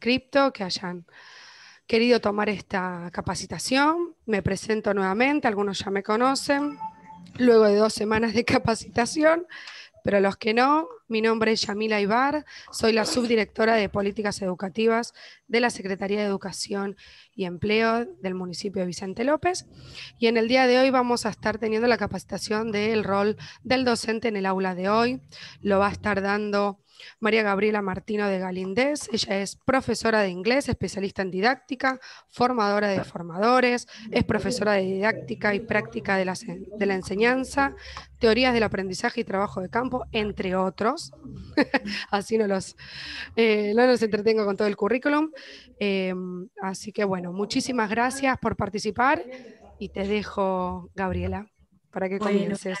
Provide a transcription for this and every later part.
cripto que hayan querido tomar esta capacitación. Me presento nuevamente, algunos ya me conocen, luego de dos semanas de capacitación, pero los que no, mi nombre es Yamila Ibar, soy la subdirectora de Políticas Educativas de la Secretaría de Educación y Empleo del municipio de Vicente López. Y en el día de hoy vamos a estar teniendo la capacitación del rol del docente en el aula de hoy. Lo va a estar dando María Gabriela Martino de Galindés. Ella es profesora de inglés, especialista en didáctica, formadora de formadores, es profesora de didáctica y práctica de la, de la enseñanza, teorías del aprendizaje y trabajo de campo, entre otros. así no los, eh, no los entretengo con todo el currículum. Em, así que bueno, muchísimas gracias por participar y te dejo, Gabriela, para que comiences.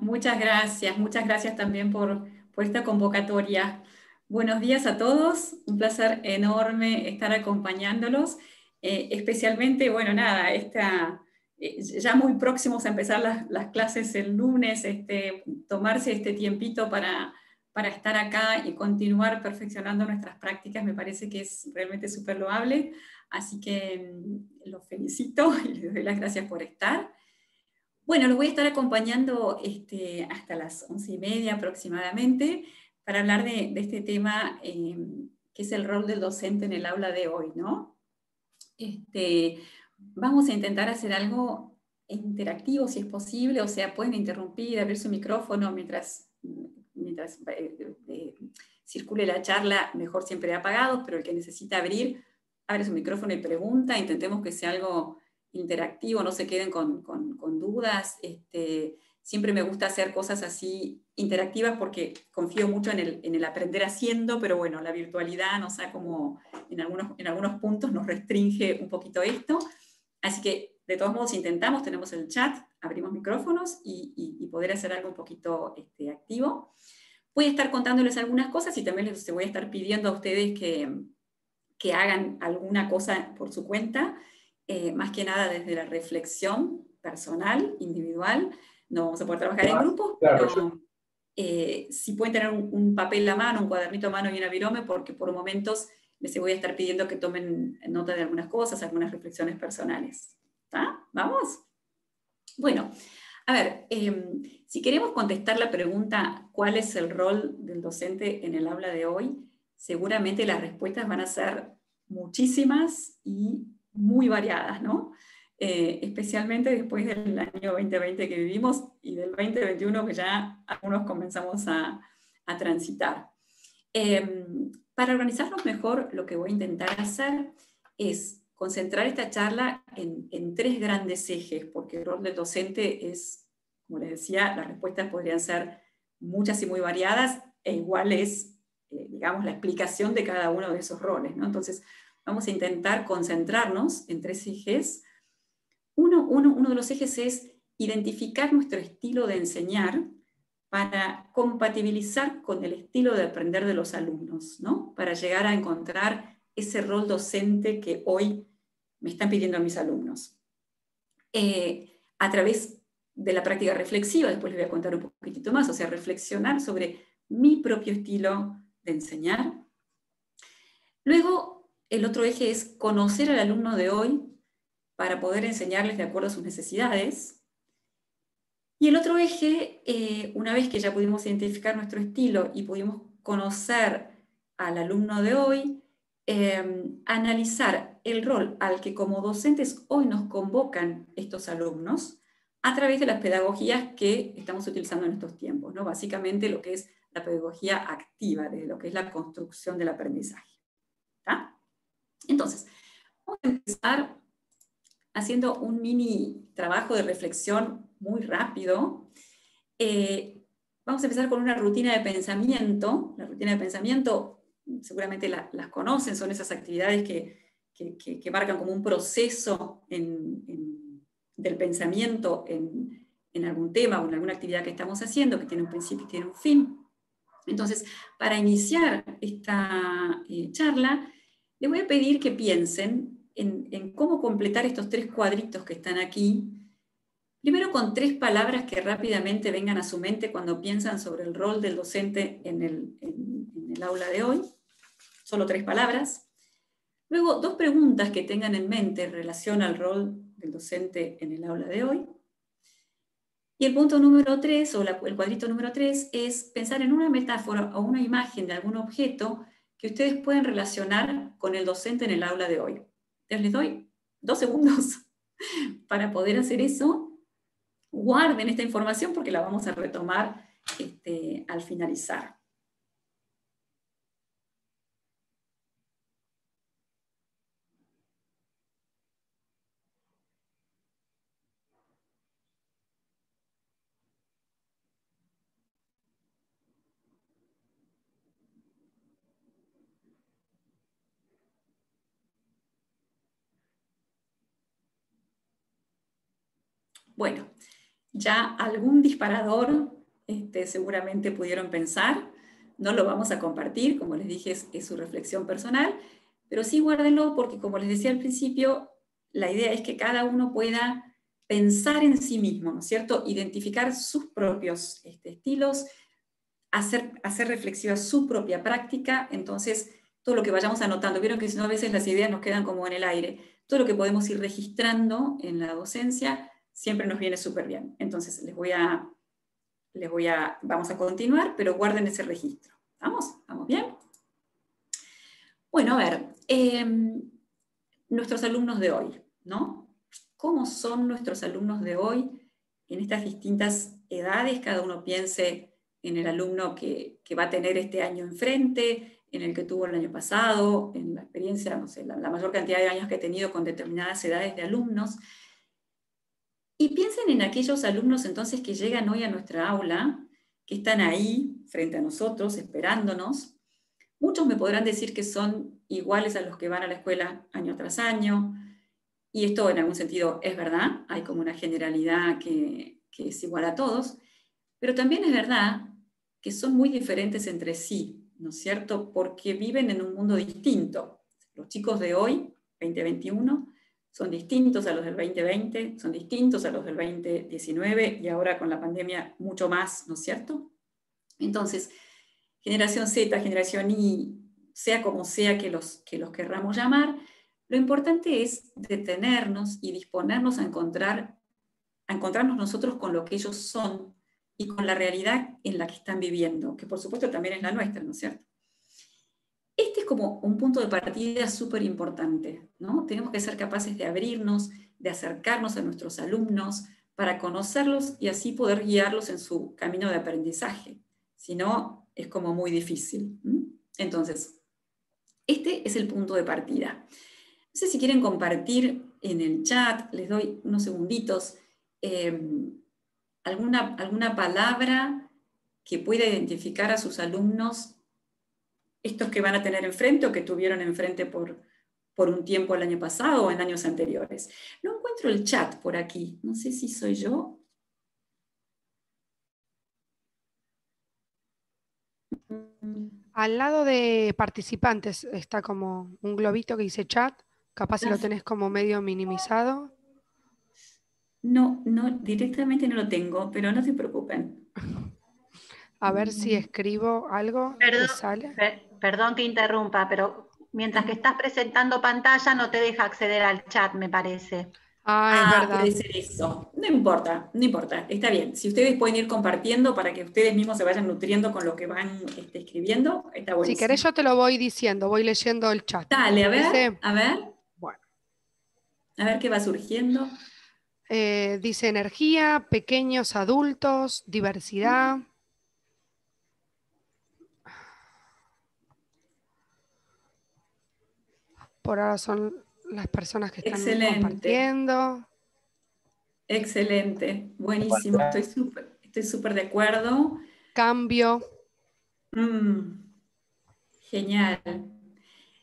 muchas gracias, muchas gracias también por por esta convocatoria. Buenos días a todos, un placer enorme estar acompañándolos, eh, especialmente, bueno, nada, esta, eh, ya muy próximos a empezar las, las, clases el lunes, este, tomarse este tiempito para, para estar acá y continuar perfeccionando nuestras prácticas, me parece que es realmente súper loable, así que mm, los felicito y les doy las gracias por estar. Bueno, los voy a estar acompañando este, hasta las once y media aproximadamente para hablar de, este tema eh, que es el rol del docente en el aula de hoy, ¿no? Este, vamos a intentar hacer algo interactivo si es posible, o sea, pueden interrumpir, abrir su micrófono mientras, mientras eh, eh, circule la charla, mejor siempre apagado, pero el que necesita abrir, abre su micrófono y pregunta, intentemos que sea algo interactivo, no se queden con, con, dudas. Este, siempre me gusta hacer cosas así interactivas porque confío mucho en el, en el, aprender haciendo, pero bueno, la virtualidad nos ha como en algunos, en algunos puntos nos restringe un poquito esto. Así que de todos modos intentamos, tenemos el chat, abrimos micrófonos y, y, poder hacer algo un poquito este, activo. Voy a estar contándoles algunas cosas y también les voy a estar pidiendo a ustedes que, que hagan alguna cosa por su cuenta. Eh, más que nada desde la reflexión personal, individual. No vamos a poder trabajar en grupos, pero eh, si pueden tener un, papel a mano, un cuadernito a mano y una virome, porque por momentos les voy a estar pidiendo que tomen nota de algunas cosas, algunas reflexiones personales. ¿Vamos? Bueno, a ver, em, si queremos contestar la pregunta, ¿cuál es el rol del docente en el aula de hoy? Seguramente las respuestas van a ser muchísimas y muy variadas, ¿no? Eh, especialmente después del año 2020 que vivimos y del 2021 que ya algunos comenzamos a, a transitar. Em, para organizarnos mejor, lo que voy a intentar hacer es concentrar esta charla en, en, tres grandes ejes, porque el rol del docente es, como les decía, las respuestas podrían ser muchas y muy variadas, e igual es, eh, digamos, la explicación de cada uno de esos roles. ¿no? Entonces, vamos a intentar concentrarnos en tres ejes. Uno, de los ejes es identificar nuestro estilo de enseñar para compatibilizar con el estilo de aprender de los alumnos, ¿no? para llegar a encontrar ese rol docente que hoy me están pidiendo a mis alumnos. Eh, a través de la práctica reflexiva, después les voy a contar un poquitito más, o sea, reflexionar sobre mi propio estilo de enseñar. Luego, el otro eje es conocer al alumno de hoy para poder enseñarles de acuerdo a sus necesidades. Y el otro eje, eh, una vez que ya pudimos identificar nuestro estilo y pudimos conocer al alumno de hoy, em, analizar el rol al que como docentes hoy nos convocan estos alumnos a través de las pedagogías que estamos utilizando en estos tiempos, ¿no? básicamente lo que es la pedagogía activa, de lo que es la construcción del aprendizaje. Entonces, vamos a empezar haciendo un mini trabajo de reflexión muy rápido. Eh, vamos a empezar con una rutina de pensamiento. La rutina de pensamiento, seguramente las conocen, son esas actividades que, que, marcan como un proceso del pensamiento en, algún tema o en alguna actividad que estamos haciendo, que tiene un principio y tiene un fin. Entonces, para iniciar esta eh, charla, les voy a pedir que piensen en, cómo completar estos tres cuadritos que están aquí. Primero con tres palabras que rápidamente vengan a su mente cuando piensan sobre el rol del docente en el, aula de hoy. Solo tres palabras. Luego, dos preguntas que tengan en mente en relación al rol del docente en el aula de hoy. Y el punto número tres, o el cuadrito número tres, es pensar en una metáfora o una imagen de algún objeto que ustedes pueden relacionar con el docente en el aula de hoy. les doy dos segundos para poder hacer eso. Guarden esta información porque la vamos a retomar este, al finalizar. Bueno, ya algún disparador este, seguramente pudieron pensar, no lo vamos a compartir, como les dije, es, su reflexión personal, pero sí guárdenlo porque, como les decía al principio, la idea es que cada uno pueda pensar en sí mismo, ¿no es cierto? Identificar sus propios este, estilos, hacer, hacer reflexiva su propia práctica, entonces todo lo que vayamos anotando, vieron que si no a veces las ideas nos quedan como en el aire, todo lo que podemos ir registrando en la docencia siempre nos viene súper bien. Entonces, les voy a, les voy a, vamos a continuar, pero guarden ese registro. ¿Vamos? ¿Vamos bien? Bueno, a ver, em, nuestros alumnos de hoy, ¿no? ¿Cómo son nuestros alumnos de hoy en estas distintas edades? Cada uno piense en el alumno que, va a tener este año enfrente, en el que tuvo el año pasado, en la experiencia, no sé, la, la mayor cantidad de años que he tenido con determinadas edades de alumnos. Y piensen en aquellos alumnos entonces que llegan hoy a nuestra aula, que están ahí frente a nosotros, esperándonos. Muchos me podrán decir que son iguales a los que van a la escuela año tras año, y esto en algún sentido es verdad, hay como una generalidad que, es igual a todos, pero también es verdad que son muy diferentes entre sí, ¿no es cierto? Porque viven en un mundo distinto. Los chicos de hoy, 2021, son distintos a los del 2020, son distintos a los del 2019 y ahora con la pandemia mucho más, ¿no es cierto? Entonces, generación Z, generación Y, sea como sea que los, que los querramos llamar, lo importante es detenernos y disponernos a, encontrar, a encontrarnos nosotros con lo que ellos son y con la realidad en la que están viviendo, que por supuesto también es la nuestra, ¿no es cierto? Este es como un punto de partida súper importante, ¿no? Tenemos que ser capaces de abrirnos, de acercarnos a nuestros alumnos para conocerlos y así poder guiarlos en su camino de aprendizaje. Si no, es como muy difícil. Entonces, este es el punto de partida. No sé si quieren compartir en el chat, les doy unos segunditos, em, alguna, alguna palabra que pueda identificar a sus alumnos estos que van a tener enfrente o que tuvieron enfrente por, por un tiempo el año pasado o en años anteriores. No encuentro el chat por aquí. No sé si soy yo. Al lado de participantes está como un globito que dice chat. Capaz si lo tenés como medio minimizado. No, no, directamente no lo tengo, pero no se preocupen. A ver si escribo algo Perdón, sale. Perdón que interrumpa, pero mientras que estás presentando pantalla no te deja acceder al chat, me parece. Ah, es ah, verdad. Puede ser eso. No importa, no importa, está bien. Si ustedes pueden ir compartiendo para que ustedes mismos se vayan nutriendo con lo que van este, escribiendo, está bueno. Si querés yo te lo voy diciendo, voy leyendo el chat. Dale, a ver, a ver. Bueno. A ver qué va surgiendo. Eh, dice energía, pequeños adultos, diversidad. Por ahora son las personas que están Excelente. compartiendo. Excelente, buenísimo, estoy súper estoy de acuerdo. Cambio. Mm, genial.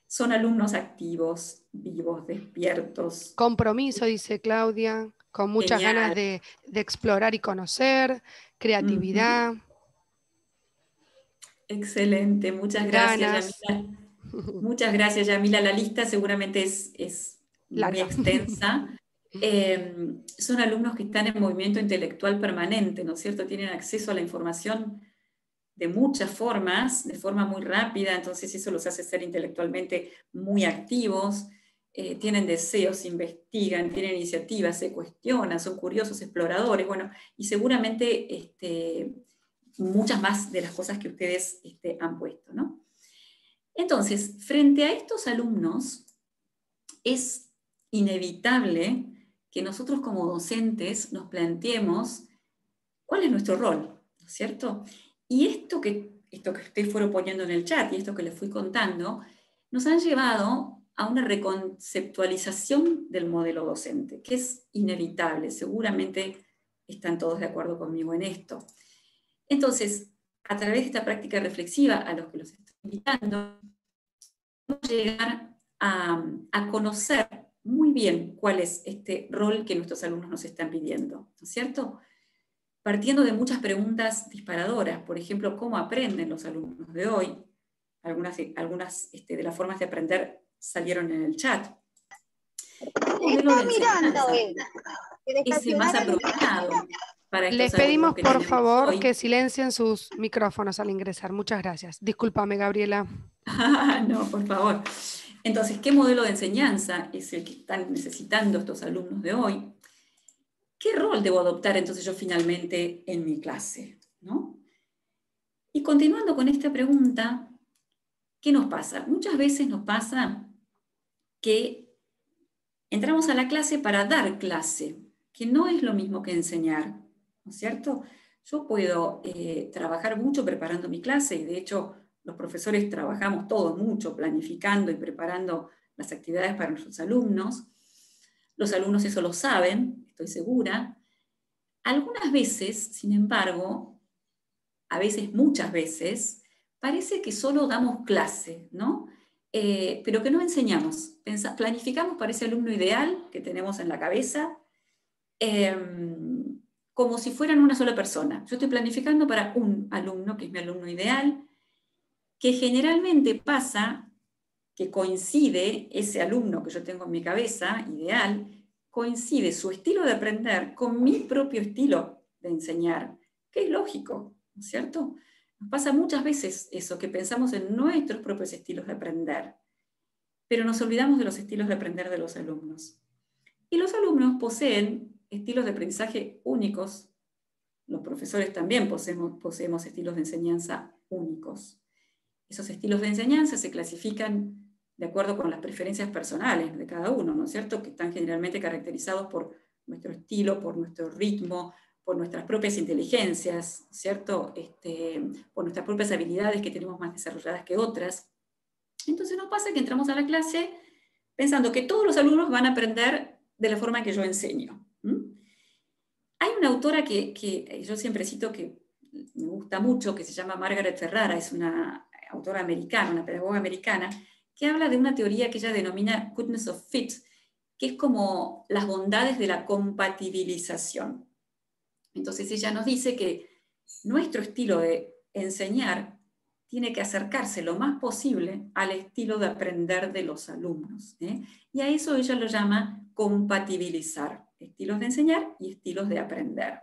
Son alumnos activos, vivos, despiertos. Compromiso, dice Claudia, con muchas ganas de, explorar y conocer, creatividad. Excelente, muchas gracias. Muchas gracias, Yamila. La lista seguramente es, es muy extensa. Em, son alumnos que están en movimiento intelectual permanente, ¿no es cierto? Tienen acceso a la información de muchas formas, de forma muy rápida, entonces eso los hace ser intelectualmente muy activos, eh, tienen deseos, investigan, tienen iniciativas, se cuestionan, son curiosos, exploradores, bueno, y seguramente este, muchas más de las cosas que ustedes este, han puesto, ¿no? Entonces, frente a estos alumnos, es inevitable que nosotros como docentes nos planteemos cuál es nuestro rol, ¿no es cierto? Y esto que, esto que ustedes fueron poniendo en el chat y esto que les fui contando, nos han llevado a una reconceptualización del modelo docente, que es inevitable, seguramente están todos de acuerdo conmigo en esto. Entonces, a través de esta práctica reflexiva a los que los estoy invitando, vamos a llegar a, a conocer muy bien cuál es este rol que nuestros alumnos nos están pidiendo, ¿no es cierto? Partiendo de muchas preguntas disparadoras, por ejemplo, ¿cómo aprenden los alumnos de hoy? Algunas, algunas este, de las formas de aprender salieron en el chat. Está mirando es el más apropiado para Les pedimos por favor que silencien sus micrófonos al ingresar. Muchas gracias. Discúlpame, Gabriela. no, por favor. Entonces, ¿qué modelo de enseñanza es el que están necesitando estos alumnos de hoy? ¿Qué rol debo adoptar entonces yo finalmente en mi clase? ¿no? Y continuando con esta pregunta, ¿qué nos pasa? Muchas veces nos pasa que entramos a la clase para dar clase, que no es lo mismo que enseñar, ¿no es cierto? Yo puedo eh, trabajar mucho preparando mi clase y de hecho los profesores trabajamos todos mucho planificando y preparando las actividades para nuestros alumnos. Los alumnos eso lo saben, estoy segura. Algunas veces, sin embargo, a veces, muchas veces, parece que solo damos clase, ¿no? Eh, pero que no enseñamos. planificamos para ese alumno ideal que tenemos en la cabeza, em, como si fueran una sola persona. Yo estoy planificando para un alumno, que es mi alumno ideal, que generalmente pasa que coincide ese alumno que yo tengo en mi cabeza, ideal, coincide su estilo de aprender con mi propio estilo de enseñar, que es lógico, ¿no es cierto? Nos pasa muchas veces eso, que pensamos en nuestros propios estilos de aprender, pero nos olvidamos de los estilos de aprender de los alumnos. Y los alumnos poseen estilos de aprendizaje únicos, los profesores también poseemos, estilos de enseñanza únicos. Esos estilos de enseñanza se clasifican de acuerdo con las preferencias personales de cada uno, ¿no es cierto? Que están generalmente caracterizados por nuestro estilo, por nuestro ritmo, por nuestras propias inteligencias, ¿cierto? Este, por nuestras propias habilidades que tenemos más desarrolladas que otras. Entonces nos pasa que entramos a la clase pensando que todos los alumnos van a aprender de la forma que yo enseño. Hay una autora que, que yo siempre cito que me gusta mucho, que se llama Margaret Ferrara, es una autora americana, una pedagoga americana, que habla de una teoría que ella denomina goodness of fit, que es como las bondades de la compatibilización. Entonces ella nos dice que nuestro estilo de enseñar tiene que acercarse lo más posible al estilo de aprender de los alumnos. ¿eh? Y a eso ella lo llama compatibilizar, estilos de enseñar y estilos de aprender.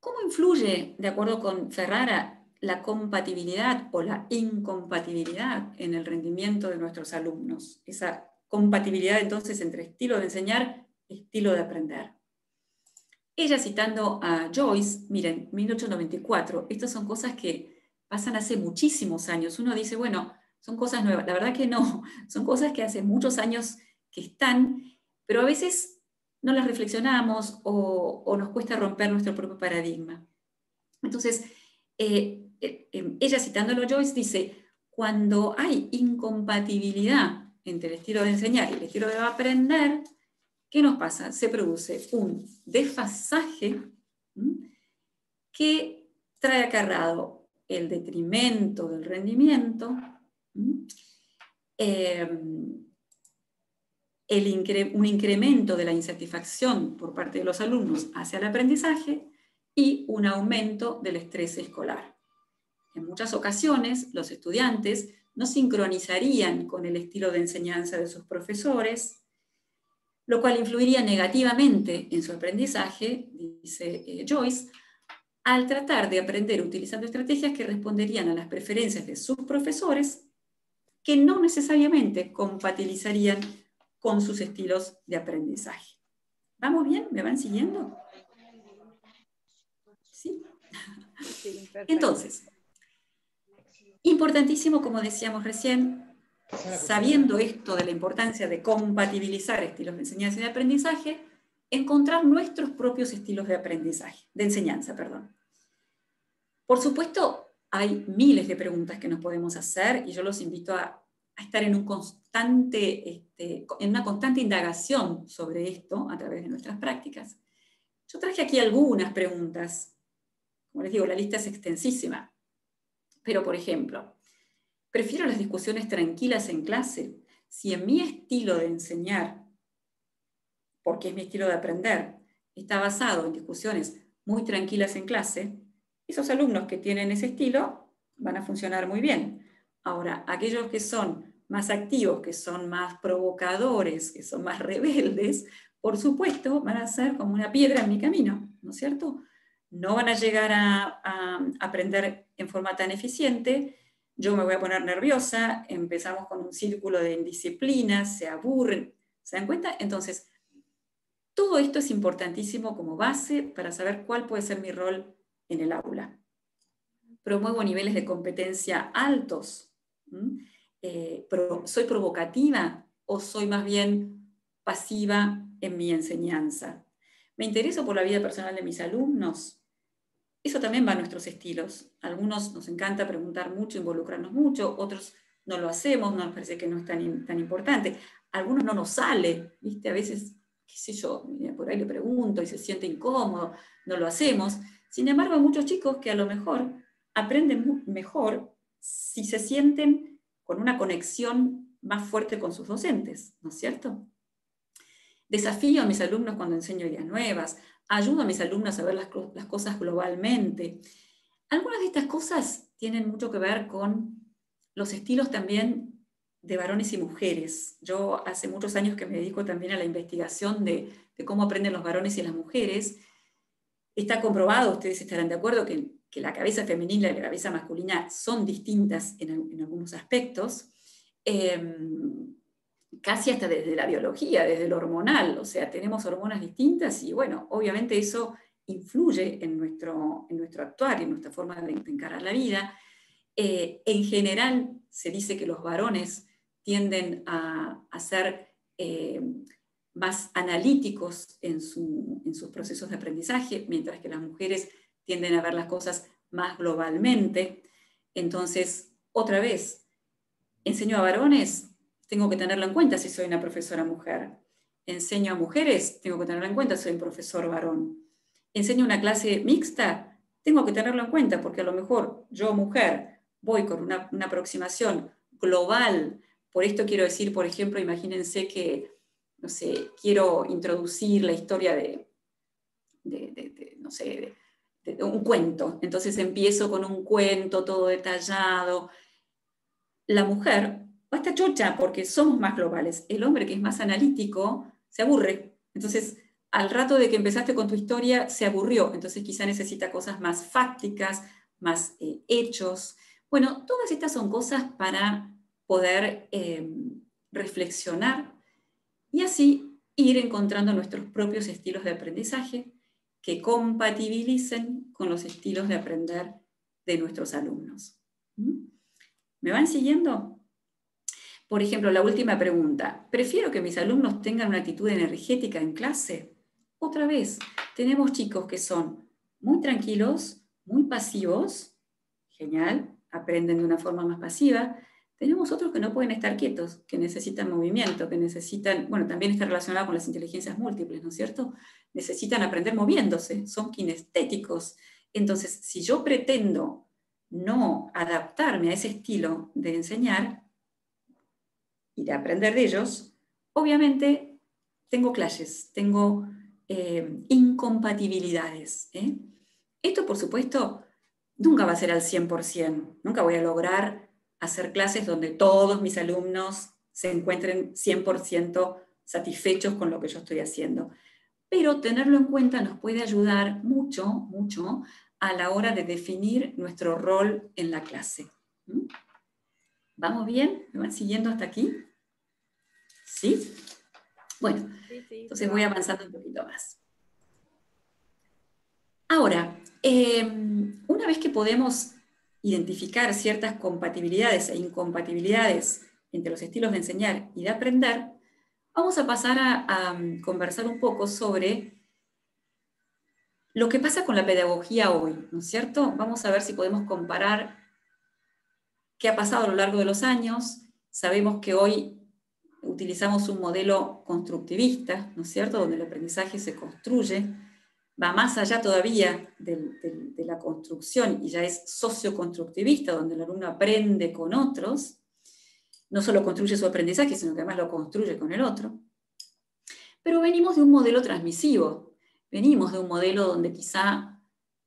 ¿Cómo influye, de acuerdo con Ferrara, la compatibilidad o la incompatibilidad en el rendimiento de nuestros alumnos. Esa compatibilidad entonces entre estilo de enseñar y estilo de aprender. Ella citando a Joyce, miren, 1894, estas son cosas que pasan hace muchísimos años. Uno dice, bueno, son cosas nuevas. La verdad que no, son cosas que hace muchos años que están, pero a veces no las reflexionamos o, nos cuesta romper nuestro propio paradigma. Entonces, eh, eh, em, ella citándolo Joyce dice, cuando hay incompatibilidad entre el estilo de enseñar y el estilo de aprender, ¿qué nos pasa? Se produce un desfasaje que trae acarrado el detrimento del rendimiento, un incremento de la insatisfacción por parte de los alumnos hacia el aprendizaje y un aumento del estrés escolar. En muchas ocasiones, los estudiantes no sincronizarían con el estilo de enseñanza de sus profesores, lo cual influiría negativamente en su aprendizaje, dice eh, Joyce, al tratar de aprender utilizando estrategias que responderían a las preferencias de sus profesores, que no necesariamente compatibilizarían con sus estilos de aprendizaje. ¿Vamos bien? ¿Me van siguiendo? ¿Sí? Entonces, importantísimo, como decíamos recién, sabiendo esto de la importancia de compatibilizar estilos de enseñanza y de aprendizaje, encontrar nuestros propios estilos de aprendizaje, de enseñanza, perdón. Por supuesto, hay miles de preguntas que nos podemos hacer y yo los invito a, estar en, un constante, este, en una constante indagación sobre esto a través de nuestras prácticas. Yo traje aquí algunas preguntas. Como les digo, la lista es extensísima. Pero, por ejemplo, prefiero las discusiones tranquilas en clase si en mi estilo de enseñar porque es mi estilo de aprender, está basado en discusiones muy tranquilas en clase, esos alumnos que tienen ese estilo van a funcionar muy bien. Ahora, aquellos que son más activos, que son más provocadores, que son más rebeldes, por supuesto, van a ser como una piedra en mi camino, ¿no es cierto? No van a llegar a, aprender en forma tan eficiente, yo me voy a poner nerviosa, empezamos con un círculo de indisciplina, se aburren, ¿se dan cuenta? Entonces, todo esto es importantísimo como base para saber cuál puede ser mi rol en el aula. Promuevo niveles de competencia altos. Eh, ¿Soy provocativa o soy más bien pasiva en mi enseñanza? ¿Me intereso por la vida personal de mis alumnos? Eso también va a nuestros estilos. Algunos nos encanta preguntar mucho, involucrarnos mucho, otros no lo hacemos, nos parece que no es tan, tan importante. Algunos no nos sale, ¿viste? A veces qué sé yo, por ahí le pregunto y se siente incómodo, no lo hacemos. Sin embargo, hay muchos chicos que a lo mejor aprenden mejor si se sienten con una conexión más fuerte con sus docentes, ¿no es cierto? Desafío a mis alumnos cuando enseño ideas nuevas, ayudo a mis alumnos a ver las, cosas globalmente. Algunas de estas cosas tienen mucho que ver con los estilos también de varones y mujeres. Yo hace muchos años que me dedico también a la investigación de, cómo aprenden los varones y las mujeres. Está comprobado, ustedes estarán de acuerdo, que, la cabeza femenina y la cabeza masculina son distintas en, algunos aspectos, em, casi hasta desde la biología, desde lo hormonal, o sea, tenemos hormonas distintas y bueno, obviamente eso influye en nuestro, en nuestro actuar y en nuestra forma de encarar la vida. Eh, en general se dice que los varones tienden a, ser eh, más analíticos en, sus procesos de aprendizaje, mientras que las mujeres tienden a ver las cosas más globalmente. Entonces, otra vez, enseño a varones, tengo que tenerlo en cuenta si soy una profesora mujer. Enseño a mujeres, tengo que tenerlo en cuenta si soy un profesor varón. Enseño una clase mixta, tengo que tenerlo en cuenta porque a lo mejor yo, mujer, voy con una, aproximación global por esto quiero decir, por ejemplo, imagínense que, no sé, quiero introducir la historia de, no sé, de, un cuento. Entonces empiezo con un cuento todo detallado. La mujer va a estar chocha porque somos más globales. El hombre que es más analítico se aburre. Entonces, al rato de que empezaste con tu historia, se aburrió. Entonces quizá necesita cosas más fácticas, más eh, hechos. Bueno, todas estas son cosas para poder eh, reflexionar y así ir encontrando nuestros propios estilos de aprendizaje que compatibilicen con los estilos de aprender de nuestros alumnos. ¿Mm? ¿Me van siguiendo? Por ejemplo, la última pregunta. ¿Prefiero que mis alumnos tengan una actitud energética en clase? Otra vez, tenemos chicos que son muy tranquilos, muy pasivos, genial, aprenden de una forma más pasiva, tenemos otros que no pueden estar quietos, que necesitan movimiento, que necesitan, bueno, también está relacionado con las inteligencias múltiples, ¿no es cierto? Necesitan aprender moviéndose, son kinestéticos. Entonces, si yo pretendo no adaptarme a ese estilo de enseñar y de aprender de ellos, obviamente tengo clashes, tengo eh, incompatibilidades. ¿eh? Esto, por supuesto, nunca va a ser al 100%, nunca voy a lograr hacer clases donde todos mis alumnos se encuentren 100% satisfechos con lo que yo estoy haciendo. Pero tenerlo en cuenta nos puede ayudar mucho, mucho a la hora de definir nuestro rol en la clase. ¿Mm? ¿Vamos bien? ¿Me van siguiendo hasta aquí? ¿Sí? Bueno, entonces voy avanzando un poquito más. Ahora, em, una vez que podemos identificar ciertas compatibilidades e incompatibilidades entre los estilos de enseñar y de aprender, vamos a pasar a, mm, conversar un poco sobre lo que pasa con la pedagogía hoy, ¿no es cierto? Vamos a ver si podemos comparar qué ha pasado a lo largo de los años. Sabemos que hoy utilizamos un modelo constructivista, ¿no es cierto?, donde el aprendizaje se construye, va más allá todavía de la construcción y ya es socioconstructivista, donde el alumno aprende con otros, no solo construye su aprendizaje, sino que además lo construye con el otro. Pero venimos de un modelo transmisivo, venimos de un modelo donde quizá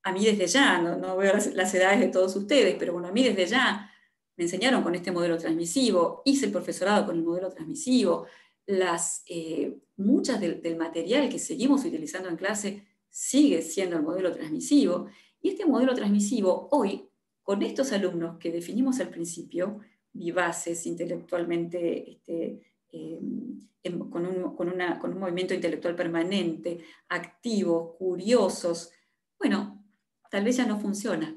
a mí desde ya, no, veo las, edades de todos ustedes, pero bueno, a mí desde ya me enseñaron con este modelo transmisivo, hice el profesorado con el modelo transmisivo, las, eh, muchas del material que seguimos utilizando en clase sigue siendo el modelo transmisivo, y este modelo transmisivo hoy, con estos alumnos que definimos al principio, vivaces, intelectualmente, este, em, em, con, un, con, un movimiento intelectual permanente, activos, curiosos, bueno, tal vez ya no funciona.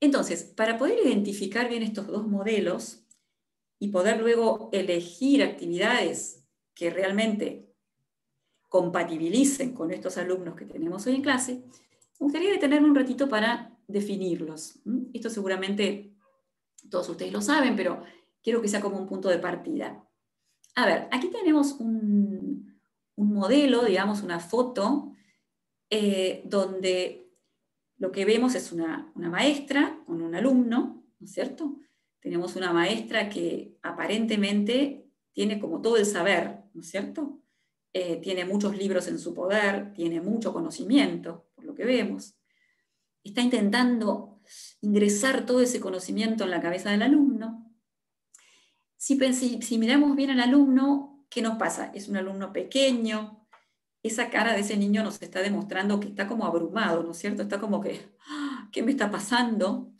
Entonces, para poder identificar bien estos dos modelos y poder luego elegir actividades que realmente compatibilicen con estos alumnos que tenemos hoy en clase, me gustaría detenerme un ratito para definirlos. Esto seguramente todos ustedes lo saben, pero quiero que sea como un punto de partida. A ver, aquí tenemos un, modelo, digamos, una foto, eh, donde lo que vemos es una, maestra con un alumno, ¿no es cierto? Tenemos una maestra que aparentemente tiene como todo el saber, ¿no es cierto? Eh, tiene muchos libros en su poder, tiene mucho conocimiento, por lo que vemos. Está intentando ingresar todo ese conocimiento en la cabeza del alumno. Si, miramos bien al alumno, ¿qué nos pasa? Es un alumno pequeño, esa cara de ese niño nos está demostrando que está como abrumado, ¿no es cierto? Está como que, ah, ¿qué me está pasando?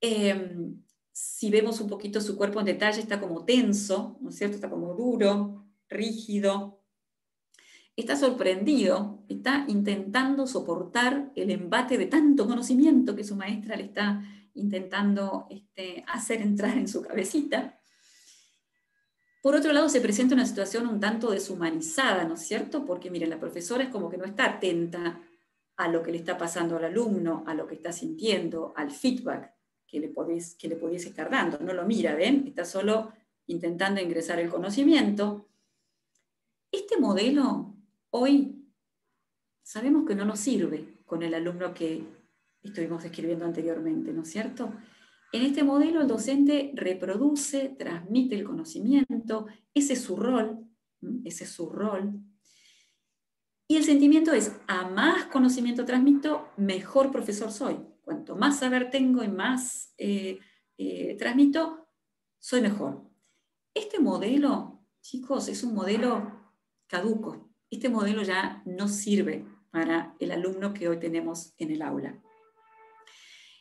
Em, si vemos un poquito su cuerpo en detalle, está como tenso, ¿no es cierto? Está como duro, rígido, está sorprendido, está intentando soportar el embate de tanto conocimiento que su maestra le está intentando este, hacer entrar en su cabecita. Por otro lado, se presenta una situación un tanto deshumanizada, ¿no es cierto? Porque, miren, la profesora es como que no está atenta a lo que le está pasando al alumno, a lo que está sintiendo, al feedback que le, podéis, que le pudiese estar dando. No lo mira, ¿ven? Está solo intentando ingresar el conocimiento. Este modelo Hoy sabemos que no nos sirve con el alumno que estuvimos describiendo anteriormente, ¿no es cierto? En este modelo el docente reproduce, transmite el conocimiento, ese es su rol, ese es su rol. Y el sentimiento es, a más conocimiento transmito, mejor profesor soy. Cuanto más saber tengo y más eh, eh, transmito, soy mejor. Este modelo, chicos, es un modelo caduco este modelo ya no sirve para el alumno que hoy tenemos en el aula.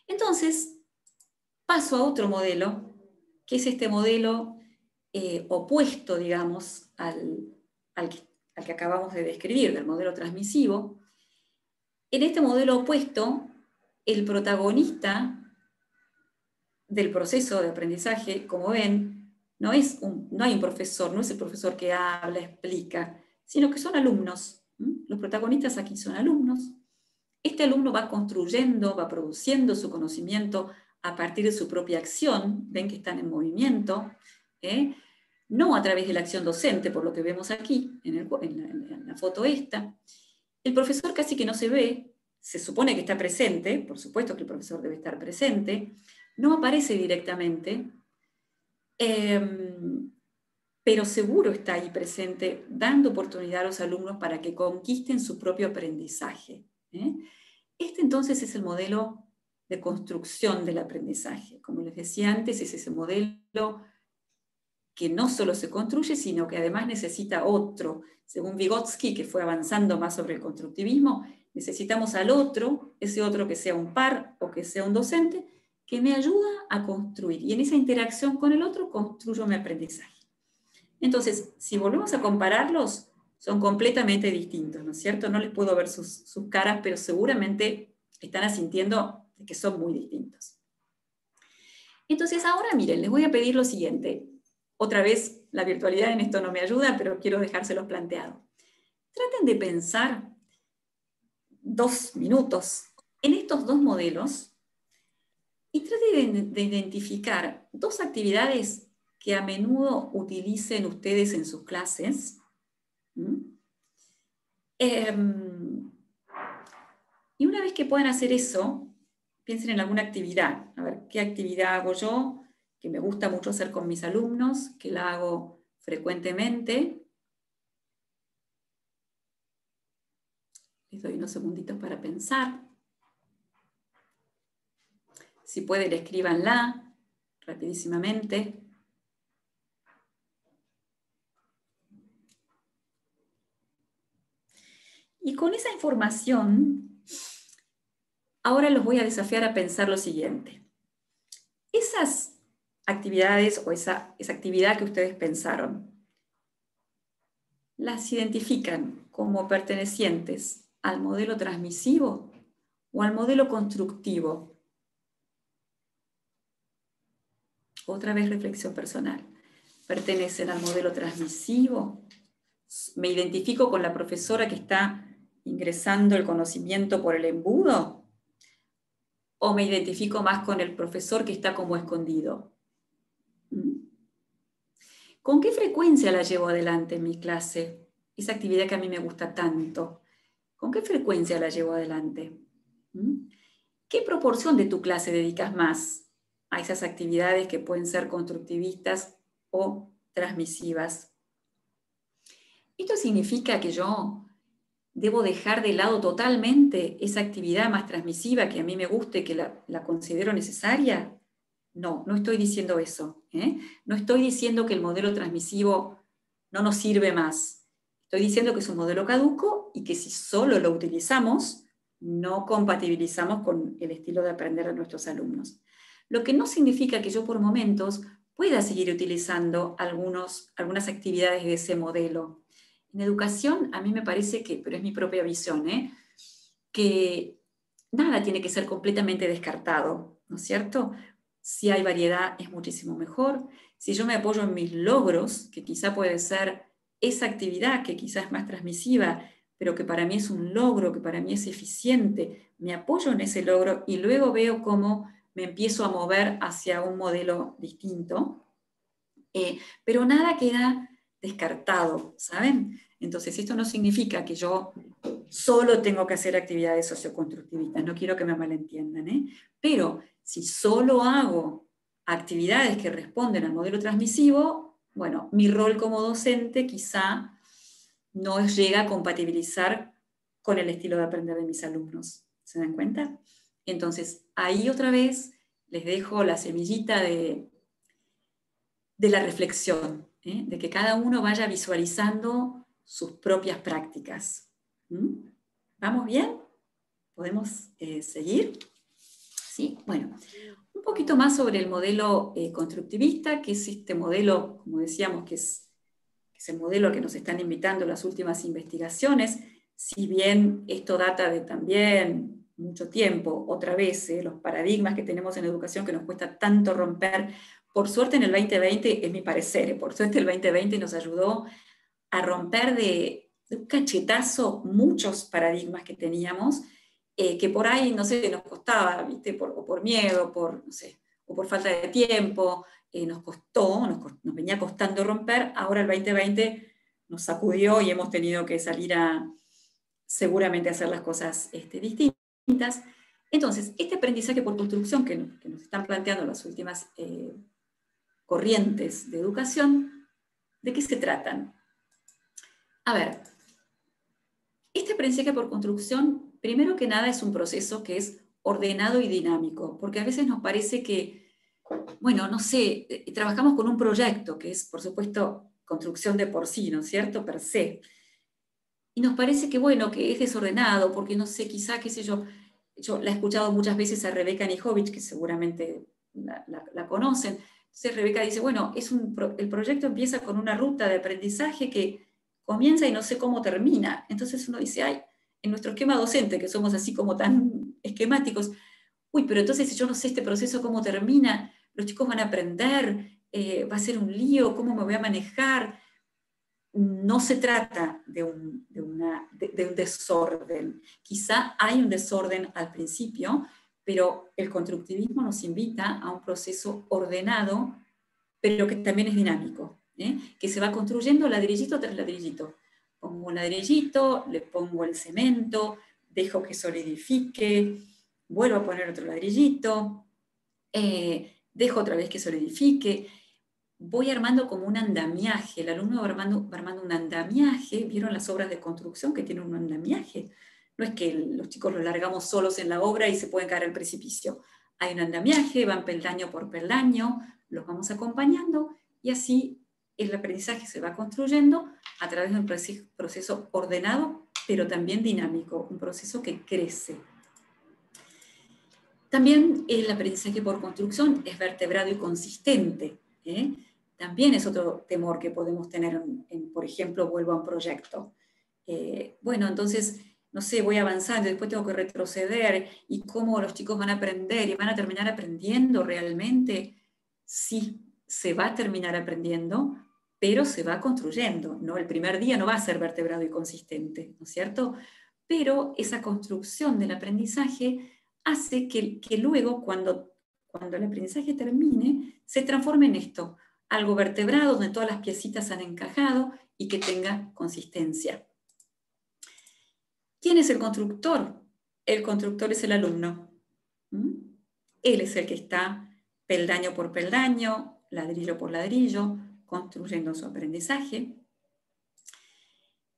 Entonces, paso a otro modelo, que es este modelo eh, opuesto, digamos, al, que, al que acabamos de describir, del modelo transmisivo. En este modelo opuesto, el protagonista del proceso de aprendizaje, como ven, no, es no hay un profesor, no es el profesor que habla, explica, sino que son alumnos. Los protagonistas aquí son alumnos. Este alumno va construyendo, va produciendo su conocimiento a partir de su propia acción, ven que están en movimiento, ¿eh? no a través de la acción docente, por lo que vemos aquí, en, la, foto esta. El profesor casi que no se ve, se supone que está presente, por supuesto que el profesor debe estar presente, no aparece directamente, em, pero seguro está ahí presente, dando oportunidad a los alumnos para que conquisten su propio aprendizaje. ¿eh? Este entonces es el modelo de construcción del aprendizaje. Como les decía antes, es ese modelo que no solo se construye, sino que además necesita otro. Según Vygotsky, que fue avanzando más sobre el constructivismo, necesitamos al otro, ese otro que sea un par o que sea un docente, que me ayuda a construir. Y en esa interacción con el otro construyo mi aprendizaje. Entonces, si volvemos a compararlos, son completamente distintos, ¿no es cierto? No les puedo ver sus, caras, pero seguramente están asintiendo de que son muy distintos. Entonces, ahora miren, les voy a pedir lo siguiente. Otra vez, la virtualidad en esto no me ayuda, pero quiero dejárselos planteado. Traten de pensar dos minutos en estos dos modelos y traten de, identificar dos actividades que a menudo utilicen ustedes en sus clases. Em, y una vez que puedan hacer eso, piensen en alguna actividad. A ver, ¿qué actividad hago yo? Que me gusta mucho hacer con mis alumnos, que la hago frecuentemente. Les doy unos segunditos para pensar. Si pueden, escríbanla rapidísimamente. Y con esa información, ahora los voy a desafiar a pensar lo siguiente. Esas actividades o esa, esa actividad que ustedes pensaron, ¿las identifican como pertenecientes al modelo transmisivo o al modelo constructivo? Otra vez reflexión personal. ¿Pertenecen al modelo transmisivo? ¿Me identifico con la profesora que está ingresando el conocimiento por el embudo? ¿O me identifico más con el profesor que está como escondido? ¿Mm? ¿Con qué frecuencia la llevo adelante en mi clase? Esa actividad que a mí me gusta tanto. ¿Con qué frecuencia la llevo adelante? ¿Mm? ¿Qué proporción de tu clase dedicas más a esas actividades que pueden ser constructivistas o transmisivas? Esto significa que yo debo dejar de lado totalmente esa actividad más transmisiva que a mí me guste, que la, considero necesaria? No, no estoy diciendo eso. ¿eh? No estoy diciendo que el modelo transmisivo no nos sirve más. Estoy diciendo que es un modelo caduco y que si solo lo utilizamos, no compatibilizamos con el estilo de aprender de nuestros alumnos. Lo que no significa que yo por momentos pueda seguir utilizando algunos, algunas actividades de ese modelo. En educación, a mí me parece que, pero es mi propia visión, ¿eh? que nada tiene que ser completamente descartado, ¿no es cierto? Si hay variedad es muchísimo mejor. Si yo me apoyo en mis logros, que quizá puede ser esa actividad que quizás es más transmisiva, pero que para mí es un logro, que para mí es eficiente, me apoyo en ese logro y luego veo cómo me empiezo a mover hacia un modelo distinto. Eh, pero nada queda descartado, ¿saben? Entonces, esto no significa que yo solo tengo que hacer actividades socioconstructivistas, no quiero que me malentiendan, ¿eh? pero si solo hago actividades que responden al modelo transmisivo, bueno, mi rol como docente quizá no llega a compatibilizar con el estilo de aprender de mis alumnos. ¿Se dan cuenta? Entonces, ahí otra vez les dejo la semillita de, de la reflexión. ¿Eh? de que cada uno vaya visualizando sus propias prácticas. ¿Mm? ¿Vamos bien? ¿Podemos eh, seguir? Sí, bueno, un poquito más sobre el modelo eh, constructivista, que es este modelo, como decíamos, que es, el modelo que nos están invitando las últimas investigaciones, si bien esto data de también mucho tiempo, otra vez, los paradigmas que tenemos en educación que nos cuesta tanto romper, por suerte en el 2020, es mi parecer, ¿eh? por suerte el 2020 nos ayudó a romper de, un cachetazo muchos paradigmas que teníamos, eh, que por ahí, no sé, nos costaba, ¿viste? Por, o por miedo, por, no sé, o por falta de tiempo, eh, nos costó, nos, venía costando romper, ahora el 2020 nos sacudió y hemos tenido que salir a seguramente hacer las cosas este, distintas. Entonces, este aprendizaje por construcción que, nos están planteando las últimas corrientes de educación, ¿de qué se tratan? A ver, este aprendizaje por construcción, primero que nada, es un proceso que es ordenado y dinámico, porque a veces nos parece que, bueno, no sé, eh, trabajamos con un proyecto que es, por supuesto, construcción de por sí, ¿no es cierto? Per se. y nos parece que, bueno, que es desordenado, porque no sé, quizá, qué sé yo, yo la he escuchado muchas veces a Rebeca Nijovic, que seguramente la, conocen. Rebeca dice, bueno, es el proyecto empieza con una ruta de aprendizaje que comienza y no sé cómo termina. Entonces uno dice, ay, en nuestro esquema docente, que somos así como tan esquemáticos, uy, pero entonces yo no sé este proceso cómo termina, los chicos van a aprender, eh, va a ser un lío, cómo me voy a manejar. No se trata de un desorden. Quizá hay un desorden al principio, pero el constructivismo nos invita a un proceso ordenado, pero que también es dinámico, ¿eh? que se va construyendo ladrillito tras ladrillito. Pongo un ladrillito, le pongo el cemento, dejo que solidifique, vuelvo a poner otro ladrillito, eh, dejo otra vez que solidifique, voy armando como un andamiaje, el alumno va armando, va armando un andamiaje, ¿vieron las obras de construcción que tienen un andamiaje? No es que los chicos los largamos solos en la obra y se pueden caer al precipicio. Hay un andamiaje, van peldaño por peldaño, los vamos acompañando y así el aprendizaje se va construyendo a través de un proceso ordenado, pero también dinámico, un proceso que crece. También el aprendizaje por construcción es vertebrado y consistente. ¿eh? También es otro temor que podemos tener, en, por ejemplo, vuelvo a un proyecto. Eh, bueno, entonces no sé, voy avanzando y después tengo que retroceder y cómo los chicos van a aprender y van a terminar aprendiendo realmente, sí, se va a terminar aprendiendo, pero se va construyendo, ¿no? El primer día no va a ser vertebrado y consistente, ¿no es cierto? Pero esa construcción del aprendizaje hace que, que luego, cuando, cuando el aprendizaje termine, se transforme en esto, algo vertebrado donde todas las piecitas han encajado y que tenga consistencia. ¿Quién es el constructor? El constructor es el alumno. Él es el que está peldaño por peldaño, ladrillo por ladrillo, construyendo su aprendizaje.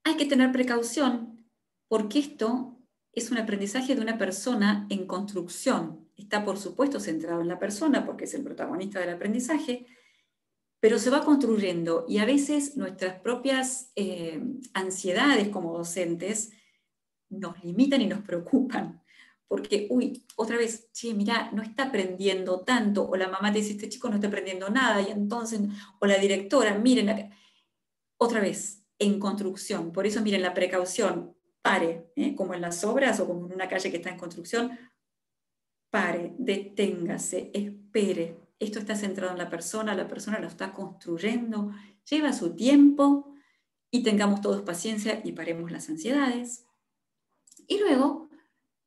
Hay que tener precaución porque esto es un aprendizaje de una persona en construcción. Está, por supuesto, centrado en la persona porque es el protagonista del aprendizaje, pero se va construyendo y a veces nuestras propias eh, ansiedades como docentes nos limitan y nos preocupan. Porque, uy, otra vez, che, mira, no está aprendiendo tanto, o la mamá te dice, este chico no está aprendiendo nada, y entonces, o la directora, miren, otra vez, en construcción. Por eso, miren, la precaución, pare, ¿eh? como en las obras o como en una calle que está en construcción, pare, deténgase, espere. Esto está centrado en la persona, la persona lo está construyendo, lleva su tiempo y tengamos todos paciencia y paremos las ansiedades. Y luego,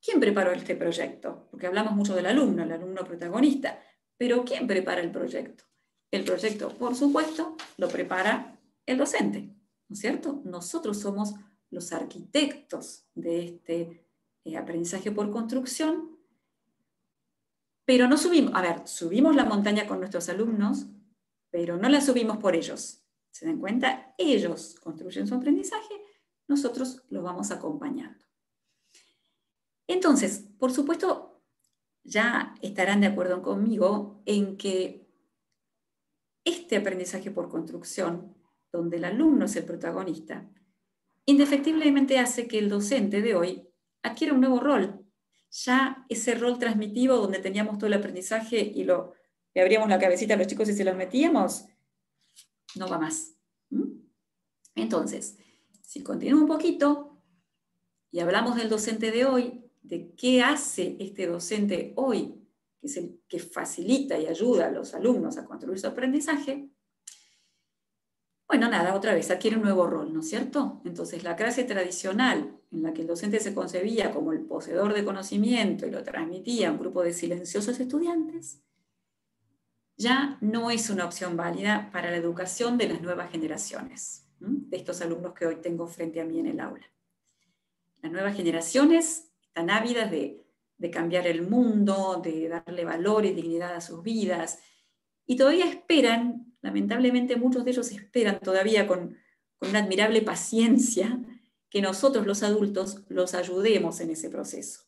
¿quién preparó este proyecto? Porque hablamos mucho del alumno, el alumno protagonista, pero ¿quién prepara el proyecto? El proyecto, por supuesto, lo prepara el docente, ¿no es cierto? Nosotros somos los arquitectos de este eh, aprendizaje por construcción, pero no subimos, a ver, subimos la montaña con nuestros alumnos, pero no la subimos por ellos. ¿Se dan cuenta? Ellos construyen su aprendizaje, nosotros lo vamos acompañando. Entonces, por supuesto, ya estarán de acuerdo conmigo en que este aprendizaje por construcción, donde el alumno es el protagonista, indefectiblemente hace que el docente de hoy adquiera un nuevo rol. Ya ese rol transmitivo donde teníamos todo el aprendizaje y lo, le abríamos la cabecita a los chicos y se los metíamos, no va más. Entonces, si continúo un poquito y hablamos del docente de hoy, de qué hace este docente hoy, que es el que facilita y ayuda a los alumnos a construir su aprendizaje, bueno, nada, otra vez, adquiere un nuevo rol, ¿no es cierto? Entonces, la clase tradicional, en la que el docente se concebía como el poseedor de conocimiento y lo transmitía a un grupo de silenciosos estudiantes, ya no es una opción válida para la educación de las nuevas generaciones, de estos alumnos que hoy tengo frente a mí en el aula. Las nuevas generaciones están ávidas de, cambiar el mundo, de darle valor y dignidad a sus vidas. Y todavía esperan, lamentablemente muchos de ellos esperan todavía con, una admirable paciencia que nosotros los adultos los ayudemos en ese proceso.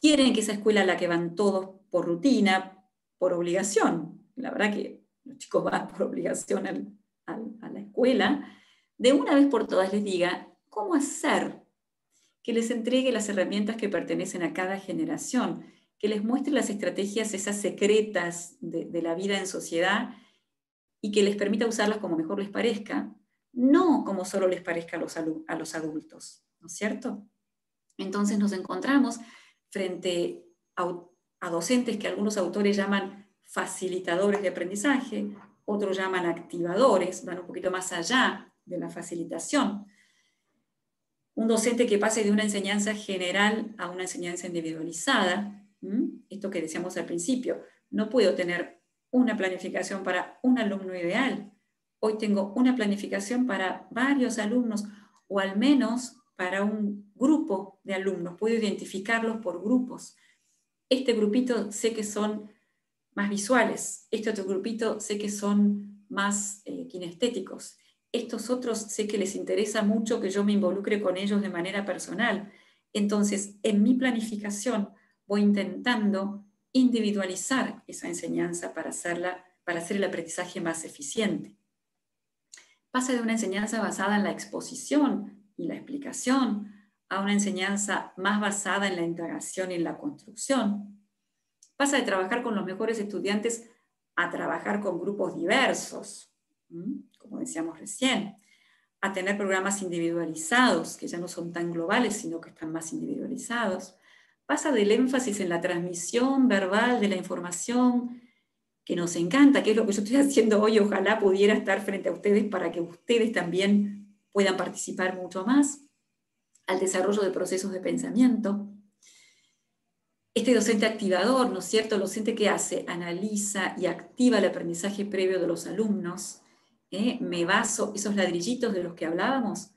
Quieren que esa escuela a la que van todos por rutina, por obligación, la verdad que los chicos van por obligación a la escuela, de una vez por todas les diga cómo hacer que les entregue las herramientas que pertenecen a cada generación, que les muestre las estrategias esas secretas de, la vida en sociedad y que les permita usarlas como mejor les parezca, no como solo les parezca a los, a los adultos, ¿no es cierto? Entonces nos encontramos frente a docentes que algunos autores llaman facilitadores de aprendizaje, otros llaman activadores, van un poquito más allá de la facilitación. Un docente que pase de una enseñanza general a una enseñanza individualizada, esto que decíamos al principio, no puedo tener una planificación para un alumno ideal. Hoy tengo una planificación para varios alumnos o al menos para un grupo de alumnos. Puedo identificarlos por grupos. Este grupito sé que son más visuales, este otro grupito sé que son más eh, kinestéticos, estos otros sé que les interesa mucho que yo me involucre con ellos de manera personal. Entonces, en mi planificación voy intentando individualizar esa enseñanza para, hacerla, para hacer el aprendizaje más eficiente. Pasa de una enseñanza basada en la exposición y la explicación a una enseñanza más basada en la integración y en la construcción. Pasa de trabajar con los mejores estudiantes a trabajar con grupos diversos, como decíamos recién, a tener programas individualizados, que ya no son tan globales, sino que están más individualizados. Pasa del énfasis en la transmisión verbal de la información, que nos encanta, que es lo que yo estoy haciendo hoy, ojalá pudiera estar frente a ustedes para que ustedes también puedan participar mucho más, al desarrollo de procesos de pensamiento. Este docente activador, ¿no es cierto? El docente que hace, analiza y activa el aprendizaje previo de los alumnos. Me baso esos ladrillitos de los que hablábamos.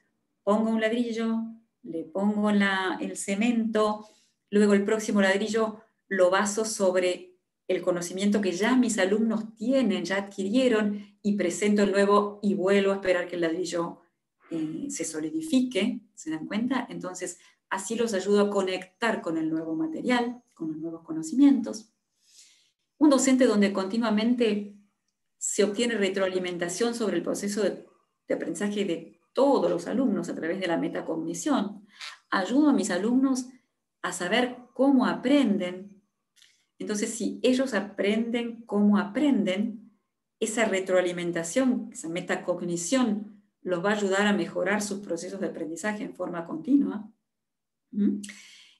Pongo un ladrillo, le pongo el cemento, luego el próximo ladrillo lo baso sobre el conocimiento que ya mis alumnos tienen, ya adquirieron, y presento el nuevo y vuelvo a esperar que el ladrillo eh, se solidifique, ¿se dan cuenta? Entonces, así los ayudo a conectar con el nuevo material, con los nuevos conocimientos. Un docente donde continuamente se obtiene retroalimentación sobre el proceso de, aprendizaje de todos los alumnos a través de la metacognición. Ayudo a mis alumnos a saber cómo aprenden. Entonces, si ellos aprenden cómo aprenden, esa retroalimentación, esa metacognición los va a ayudar a mejorar sus procesos de aprendizaje en forma continua. ¿Mm?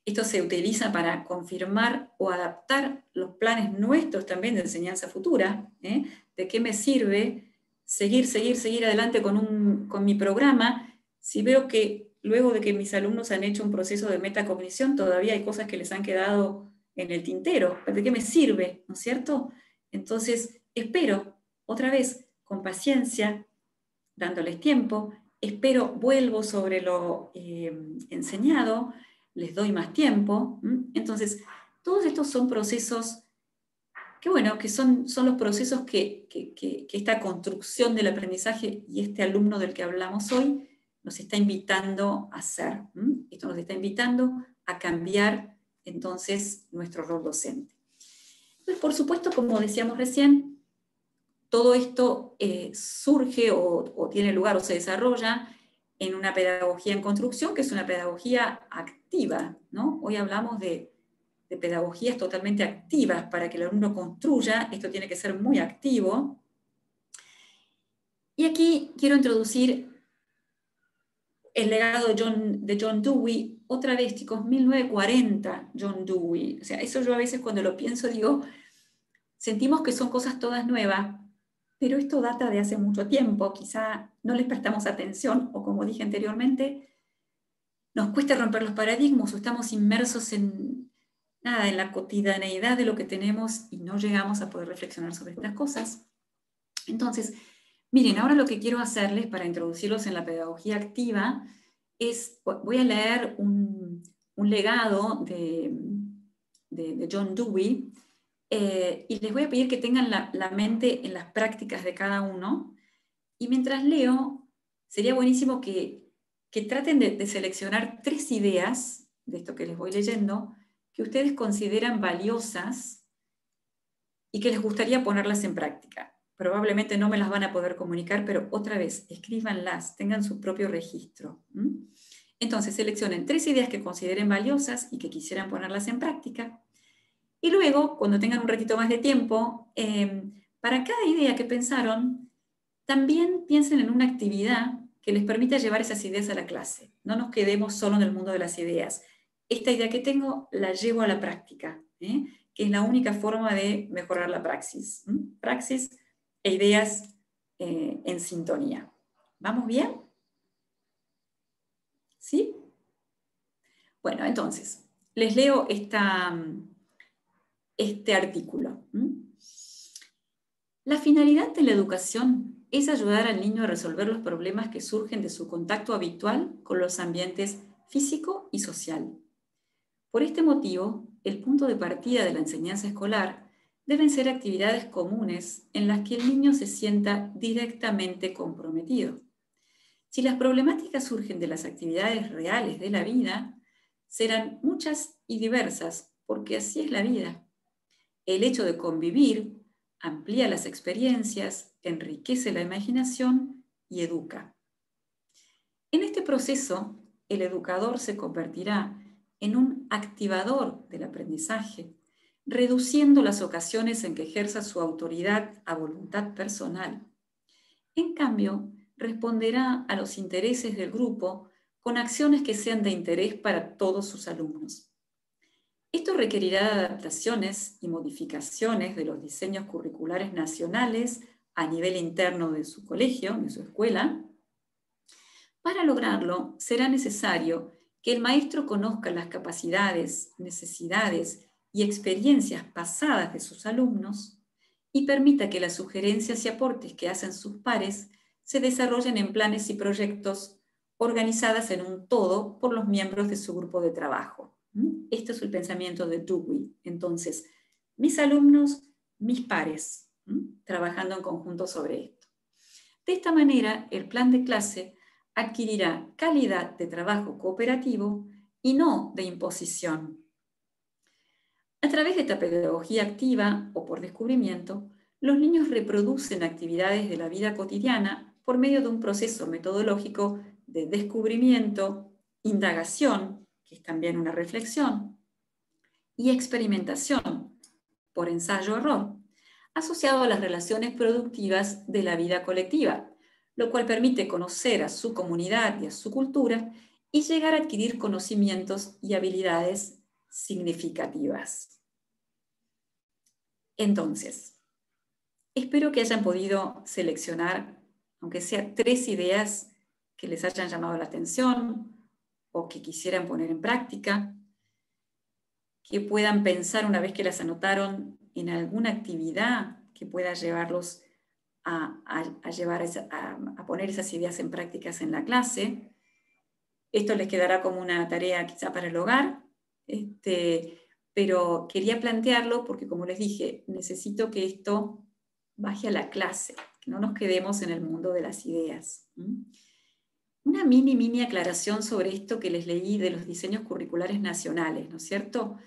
Esto se utiliza para confirmar o adaptar los planes nuestros también de enseñanza futura. ¿eh? ¿De qué me sirve seguir, seguir, seguir adelante con, un, con mi programa si veo que luego de que mis alumnos han hecho un proceso de metacognición todavía hay cosas que les han quedado en el tintero? ¿De qué me sirve? ¿No es cierto? Entonces, espero, otra vez, con paciencia, dándoles tiempo, espero, vuelvo sobre lo eh, enseñado, les doy más tiempo. Entonces, todos estos son procesos que, bueno, que son, son los procesos que, que, esta construcción del aprendizaje y este alumno del que hablamos hoy nos está invitando a hacer. Esto nos está invitando a cambiar entonces nuestro rol docente. Pues, por supuesto, como decíamos recién, todo esto eh, surge o, tiene lugar o se desarrolla en una pedagogía en construcción, que es una pedagogía activa. ¿no? Hoy hablamos de, pedagogías totalmente activas para que el alumno construya, esto tiene que ser muy activo. Y aquí quiero introducir el legado de John, de John Dewey, otra vez, chicos, 1940, John Dewey. O sea, eso yo a veces cuando lo pienso digo, sentimos que son cosas todas nuevas, pero esto data de hace mucho tiempo, quizá no les prestamos atención o como dije anteriormente, nos cuesta romper los paradigmas o estamos inmersos en nada, en la cotidianeidad de lo que tenemos y no llegamos a poder reflexionar sobre estas cosas. Entonces, miren, ahora lo que quiero hacerles para introducirlos en la pedagogía activa es, voy a leer un, legado de, John Dewey, eh, y les voy a pedir que tengan la, mente en las prácticas de cada uno. Y mientras leo, sería buenísimo que, traten de, seleccionar tres ideas de esto que les voy leyendo que ustedes consideran valiosas y que les gustaría ponerlas en práctica. Probablemente no me las van a poder comunicar, pero otra vez, escríbanlas, tengan su propio registro. Entonces, seleccionen tres ideas que consideren valiosas y que quisieran ponerlas en práctica. Y luego, cuando tengan un ratito más de tiempo, em, para cada idea que pensaron, también piensen en una actividad que les permita llevar esas ideas a la clase. No nos quedemos solo en el mundo de las ideas. Esta idea que tengo la llevo a la práctica, ¿eh? que es la única forma de mejorar la praxis. Praxis e ideas eh, en sintonía. ¿Vamos bien? ¿Sí? Bueno, entonces, les leo este artículo. La finalidad de la educación es ayudar al niño a resolver los problemas que surgen de su contacto habitual con los ambientes físico y social. Por este motivo, el punto de partida de la enseñanza escolar deben ser actividades comunes en las que el niño se sienta directamente comprometido. Si las problemáticas surgen de las actividades reales de la vida, serán muchas y diversas, porque así es la vida. El hecho de convivir amplía las experiencias, enriquece la imaginación y educa. En este proceso, el educador se convertirá en un activador del aprendizaje, reduciendo las ocasiones en que ejerza su autoridad a voluntad personal. En cambio, responderá a los intereses del grupo con acciones que sean de interés para todos sus alumnos. Esto requerirá adaptaciones y modificaciones de los diseños curriculares nacionales a nivel interno de su colegio, de su escuela. Para lograrlo, será necesario que el maestro conozca las capacidades, necesidades y experiencias pasadas de sus alumnos y permita que las sugerencias y aportes que hacen sus pares se desarrollen en planes y proyectos organizadas en un todo por los miembros de su grupo de trabajo. Este es el pensamiento de Dewey. Entonces, mis alumnos, mis pares, trabajando en conjunto sobre esto. De esta manera, el plan de clase adquirirá calidad de trabajo cooperativo y no de imposición. A través de esta pedagogía activa o por descubrimiento, los niños reproducen actividades de la vida cotidiana por medio de un proceso metodológico de descubrimiento, indagación, que es también una reflexión, y experimentación, por ensayo-error, asociado a las relaciones productivas de la vida colectiva, lo cual permite conocer a su comunidad y a su cultura y llegar a adquirir conocimientos y habilidades significativas. Entonces, espero que hayan podido seleccionar aunque sea tres ideas que les hayan llamado la atención o que quisieran poner en práctica, que puedan pensar una vez que las anotaron en alguna actividad que pueda llevarlos a, llevar a, poner esas ideas en prácticas en la clase. Esto les quedará como una tarea quizá para el hogar, este, pero quería plantearlo porque, como les dije, necesito que esto baje a la clase no nos quedemos en el mundo de las ideas. Una mini, mini aclaración sobre esto que les leí de los diseños curriculares nacionales, ¿no es cierto?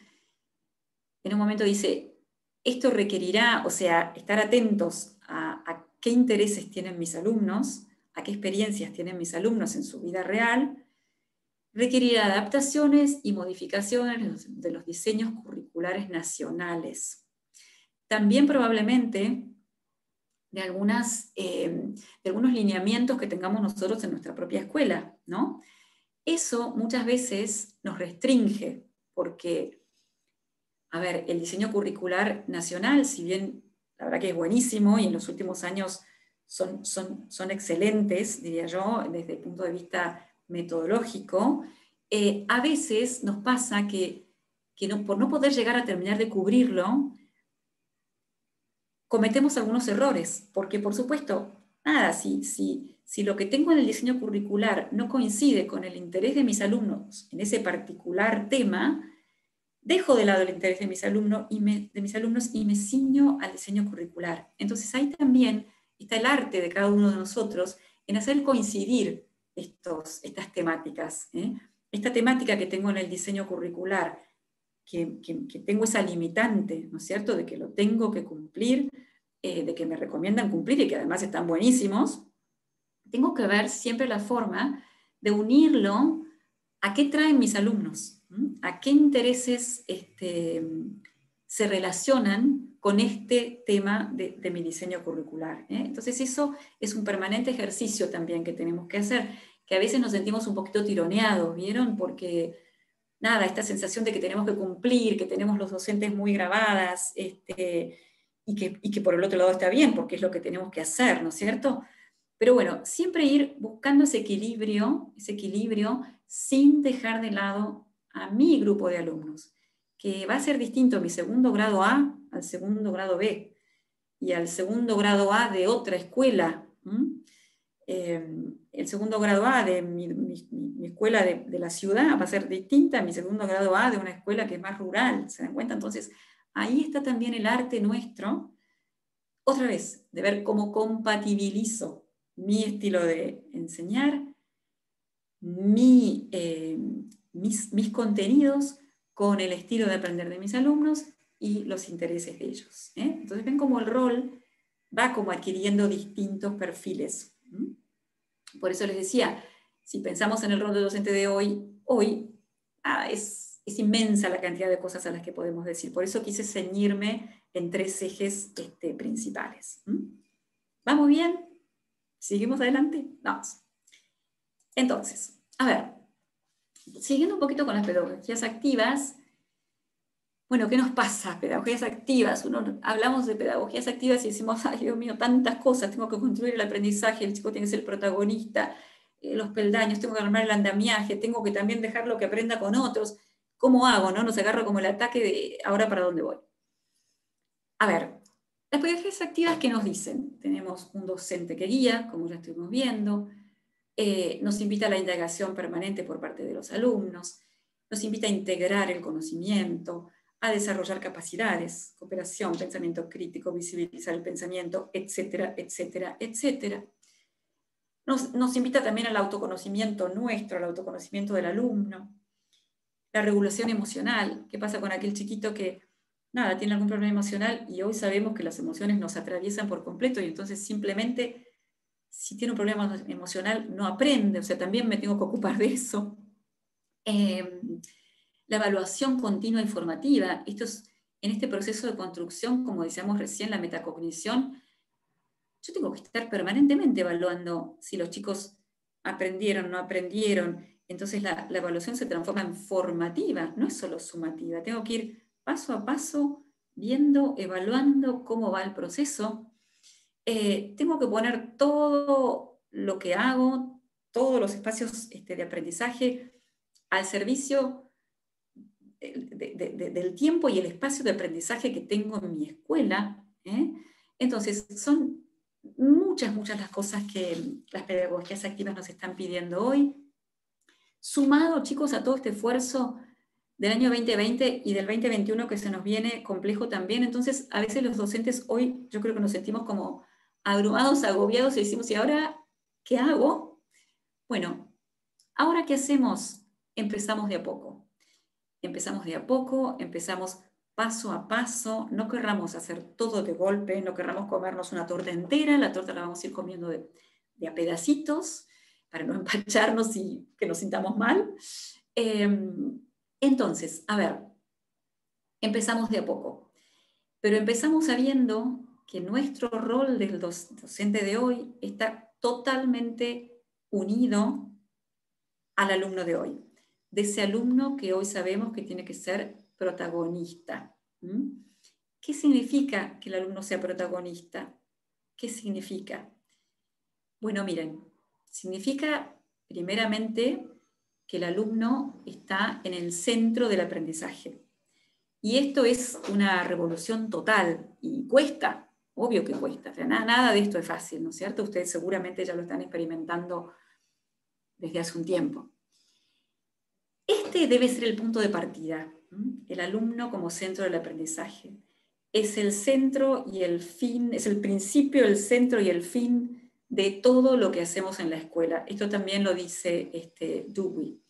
En un momento dice, esto requerirá, o sea, estar atentos a, qué intereses tienen mis alumnos, a qué experiencias tienen mis alumnos en su vida real, requerirá adaptaciones y modificaciones de los diseños curriculares nacionales. También probablemente de, eh, de algunos lineamientos que tengamos nosotros en nuestra propia escuela, ¿no? Eso muchas veces nos restringe, porque, a ver, el diseño curricular nacional, si bien la verdad que es buenísimo y en los últimos años son, son, son excelentes, diría yo, desde el punto de vista metodológico, eh, a veces nos pasa que, que no, por no poder llegar a terminar de cubrirlo, cometemos algunos errores, porque por supuesto, nada, si, si, si lo que tengo en el diseño curricular no coincide con el interés de mis alumnos en ese particular tema, dejo de lado el interés de mis, alumnos y me, de mis alumnos y me ciño al diseño curricular. Entonces ahí también está el arte de cada uno de nosotros en hacer coincidir estos, estas temáticas. ¿eh? Esta temática que tengo en el diseño curricular que, tengo esa limitante, ¿no es cierto?, de que lo tengo que cumplir, eh, de que me recomiendan cumplir y que además están buenísimos, tengo que ver siempre la forma de unirlo ¿a qué traen mis alumnos? ¿A qué intereses este, se relacionan con este tema de, mi diseño curricular? ¿eh? Entonces eso es un permanente ejercicio también que tenemos que hacer, que a veces nos sentimos un poquito tironeados, ¿vieron? Porque nada, esta sensación de que tenemos que cumplir, que tenemos los docentes muy grabadas, este, y, que, y que por el otro lado está bien, porque es lo que tenemos que hacer, ¿no es cierto? Pero bueno, siempre ir buscando ese equilibrio, ese equilibrio sin dejar de lado a mi grupo de alumnos, que va a ser distinto mi segundo grado A al segundo grado B y al segundo grado A de otra escuela. El segundo grado A de mi, escuela de, de, la ciudad va a ser distinta a mi segundo grado A de una escuela que es más rural. ¿Se dan cuenta? Entonces, ahí está también el arte nuestro, otra vez, de ver cómo compatibilizo mi estilo de enseñar, eh, mis, contenidos con el estilo de aprender de mis alumnos y los intereses de ellos. ¿eh? Entonces ven cómo el rol va como adquiriendo distintos perfiles. Por eso les decía, si pensamos en el rol de docente de hoy, hoy ah, es, inmensa la cantidad de cosas a las que podemos decir. Por eso quise ceñirme en tres ejes este, principales. ¿Vamos bien? ¿Seguimos adelante? Vamos. Entonces, a ver, siguiendo un poquito con las pedagogías activas, bueno, ¿qué nos pasa? Pedagogías activas. Hablamos de pedagogías activas y decimos, ay Dios mío, tantas cosas, tengo que construir el aprendizaje, el chico tiene que ser el protagonista, eh, los peldaños, tengo que armar el andamiaje, tengo que también dejarlo que aprenda con otros. ¿Cómo hago? No? Nos agarra como el ataque de ahora para dónde voy. A ver, las pedagogías activas, ¿qué nos dicen? Tenemos un docente que guía, como ya estuvimos viendo, eh, nos invita a la indagación permanente por parte de los alumnos, nos invita a integrar el conocimiento, a desarrollar capacidades, cooperación, pensamiento crítico, visibilizar el pensamiento, etcétera, etcétera, etcétera. Nos, nos invita también al autoconocimiento nuestro, al autoconocimiento del alumno, la regulación emocional, qué pasa con aquel chiquito que nada, tiene algún problema emocional y hoy sabemos que las emociones nos atraviesan por completo y entonces simplemente si tiene un problema emocional no aprende, o sea, también me tengo que ocupar de eso. Em, la evaluación continua informativa, esto es, en este proceso de construcción, como decíamos recién, la metacognición, yo tengo que estar permanentemente evaluando si los chicos aprendieron, no aprendieron. Entonces la, evaluación se transforma en formativa, no es solo sumativa. Tengo que ir paso a paso, viendo, evaluando cómo va el proceso. Eh, tengo que poner todo lo que hago, todos los espacios este, de aprendizaje al servicio del tiempo y el espacio de aprendizaje que tengo en mi escuela. ¿eh? Entonces, son muchas, muchas las cosas que las pedagogías activas nos están pidiendo hoy. Sumado, chicos, a todo este esfuerzo del año 2020 y del 2021 que se nos viene complejo también. Entonces, a veces los docentes hoy yo creo que nos sentimos como abrumados, agobiados y decimos, ¿y ahora qué hago? Bueno, ¿ahora qué hacemos? Empezamos de a poco. Empezamos de a poco, empezamos paso a paso, no querramos hacer todo de golpe, no querramos comernos una torta entera, la torta la vamos a ir comiendo de, a pedacitos para no empacharnos y que nos sintamos mal. Em, entonces, a ver, empezamos de a poco, pero empezamos sabiendo que nuestro rol del docente de hoy está totalmente unido al alumno de hoy, de ese alumno que hoy sabemos que tiene que ser protagonista. ¿Qué significa que el alumno sea protagonista? ¿Qué significa? Bueno, miren, significa primeramente que el alumno está en el centro del aprendizaje. Y esto es una revolución total y cuesta, obvio que cuesta, nada, nada de esto es fácil, ¿no es cierto? Ustedes seguramente ya lo están experimentando desde hace un tiempo. Este debe ser el punto de partida, el alumno como centro del aprendizaje. Es el centro y el fin, es el principio, el centro y el fin de todo lo que hacemos en la escuela. Esto también lo dice este, Dewey.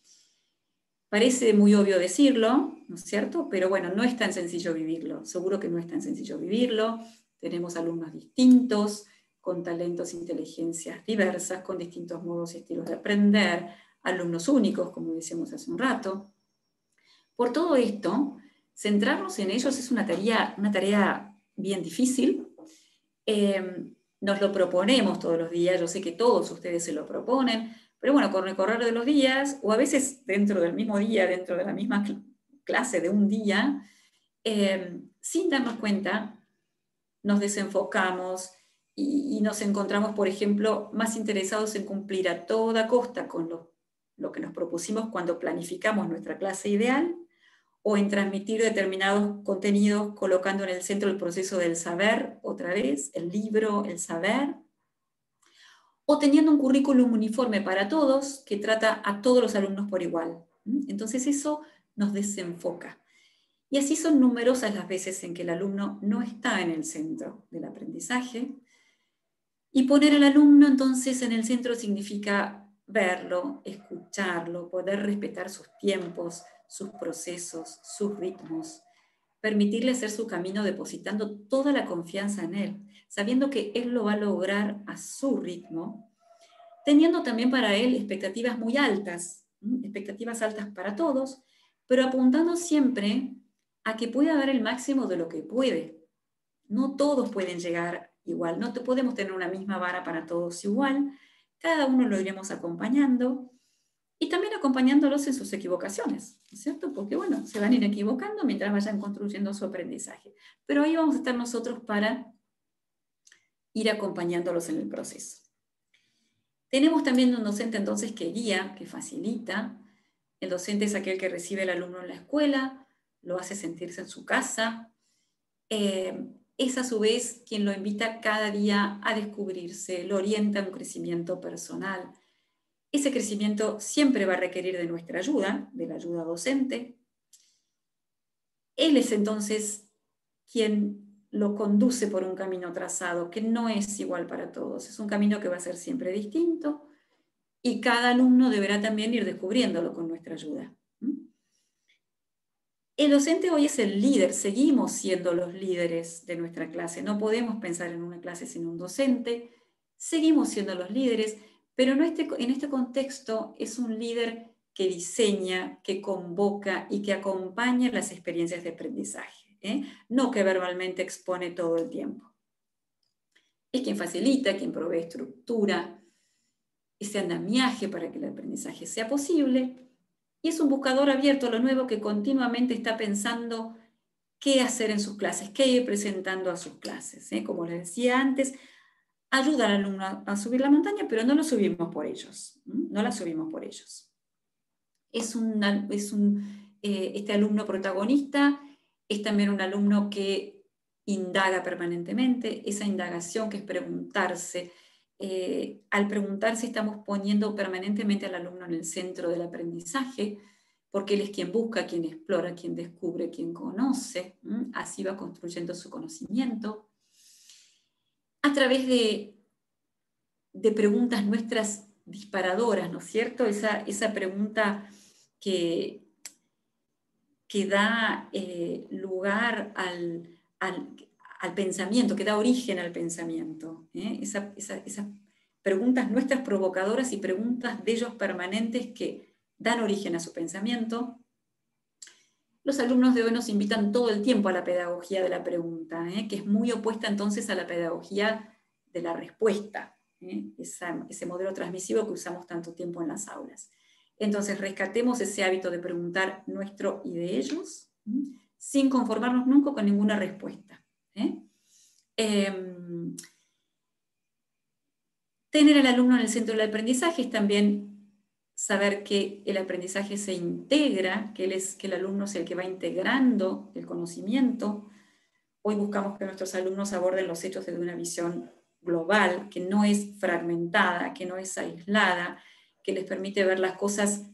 Parece muy obvio decirlo, ¿no es cierto? Pero bueno, no es tan sencillo vivirlo. Seguro que no es tan sencillo vivirlo. Tenemos alumnos distintos, con talentos e inteligencias diversas, con distintos modos y estilos de aprender. Alumnos únicos, como decíamos hace un rato. Por todo esto, centrarnos en ellos es una tarea, una tarea bien difícil. Em, nos lo proponemos todos los días, yo sé que todos ustedes se lo proponen, pero bueno, con el correr de los días, o a veces dentro del mismo día, dentro de la misma clase de un día, em, sin darnos cuenta, nos desenfocamos y, nos encontramos, por ejemplo, más interesados en cumplir a toda costa con lo, lo que nos propusimos cuando planificamos nuestra clase ideal o en transmitir determinados contenidos colocando en el centro el proceso del saber, otra vez, el libro, el saber, o teniendo un currículum uniforme para todos que trata a todos los alumnos por igual. Entonces eso nos desenfoca. Y así son numerosas las veces en que el alumno no está en el centro del aprendizaje. Y poner al alumno entonces en el centro significa verlo, escucharlo, poder respetar sus tiempos, sus procesos, sus ritmos, permitirle hacer su camino depositando toda la confianza en él, sabiendo que él lo va a lograr a su ritmo, teniendo también para él expectativas muy altas, expectativas altas para todos, pero apuntando siempre a que pueda dar el máximo de lo que puede. No todos pueden llegar igual, no podemos tener una misma vara para todos igual, cada uno lo iremos acompañando y también acompañándolos en sus equivocaciones, ¿no es cierto? Porque bueno, se van a ir equivocando mientras vayan construyendo su aprendizaje. Pero ahí vamos a estar nosotros para ir acompañándolos en el proceso. Tenemos también un docente entonces que guía, que facilita. El docente es aquel que recibe al alumno en la escuela, lo hace sentirse en su casa. Eh, es a su vez quien lo invita cada día a descubrirse, lo orienta a un crecimiento personal. Ese crecimiento siempre va a requerir de nuestra ayuda, de la ayuda docente. Él es entonces quien lo conduce por un camino trazado que no es igual para todos. Es un camino que va a ser siempre distinto y cada alumno deberá también ir descubriéndolo con nuestra ayuda. El docente hoy es el líder, seguimos siendo los líderes de nuestra clase. No podemos pensar en una clase sin un docente, seguimos siendo los líderes, pero en este, en este contexto es un líder que diseña, que convoca y que acompaña las experiencias de aprendizaje, ¿eh? no que verbalmente expone todo el tiempo. Es quien facilita, quien provee estructura, ese andamiaje para que el aprendizaje sea posible y es un buscador abierto a lo nuevo que continuamente está pensando qué hacer en sus clases, qué ir presentando a sus clases. ¿eh? Como les decía antes, ayuda al alumno a subir la montaña, pero no lo subimos por ellos, no la subimos por ellos. Es, un, es un, eh, este alumno protagonista es también un alumno que indaga permanentemente, esa indagación que es preguntarse, eh, al preguntarse estamos poniendo permanentemente al alumno en el centro del aprendizaje, porque él es quien busca, quien explora, quien descubre, quien conoce, así va construyendo su conocimiento. A través de, preguntas nuestras disparadoras, ¿no es cierto? Esa, pregunta que, que da eh, lugar al pensamiento, que da origen al pensamiento. ¿eh? esas preguntas nuestras provocadoras y preguntas de ellos permanentes que dan origen a su pensamiento. Los alumnos de hoy nos invitan todo el tiempo a la pedagogía de la pregunta, ¿eh? que es muy opuesta entonces a la pedagogía de la respuesta, ¿eh? ese modelo transmisivo que usamos tanto tiempo en las aulas. Entonces, rescatemos ese hábito de preguntar nuestro y de ellos, sin conformarnos nunca con ninguna respuesta. ¿Eh? Em, tener al alumno en el centro del aprendizaje es también saber que el aprendizaje se integra, que, es, que el alumno es el que va integrando el conocimiento. Hoy buscamos que nuestros alumnos aborden los hechos desde una visión global, que no es fragmentada, que no es aislada, que les permite ver las cosas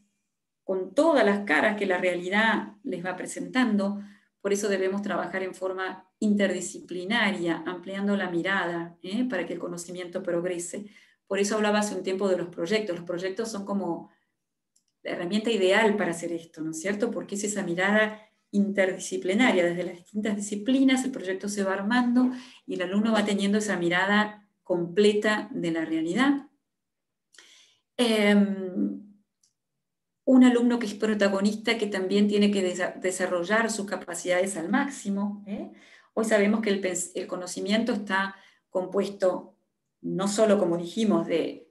con todas las caras que la realidad les va presentando. Por eso debemos trabajar en forma interdisciplinaria, ampliando la mirada ¿eh? para que el conocimiento progrese. Por eso hablaba hace un tiempo de los proyectos. Los proyectos son como la herramienta ideal para hacer esto, ¿no es cierto? Porque es esa mirada interdisciplinaria. Desde las distintas disciplinas el proyecto se va armando y el alumno va teniendo esa mirada completa de la realidad. Em, un alumno que es protagonista que también tiene que desarrollar sus capacidades al máximo. ¿eh? Hoy sabemos que el, conocimiento está compuesto no solo, como dijimos, de,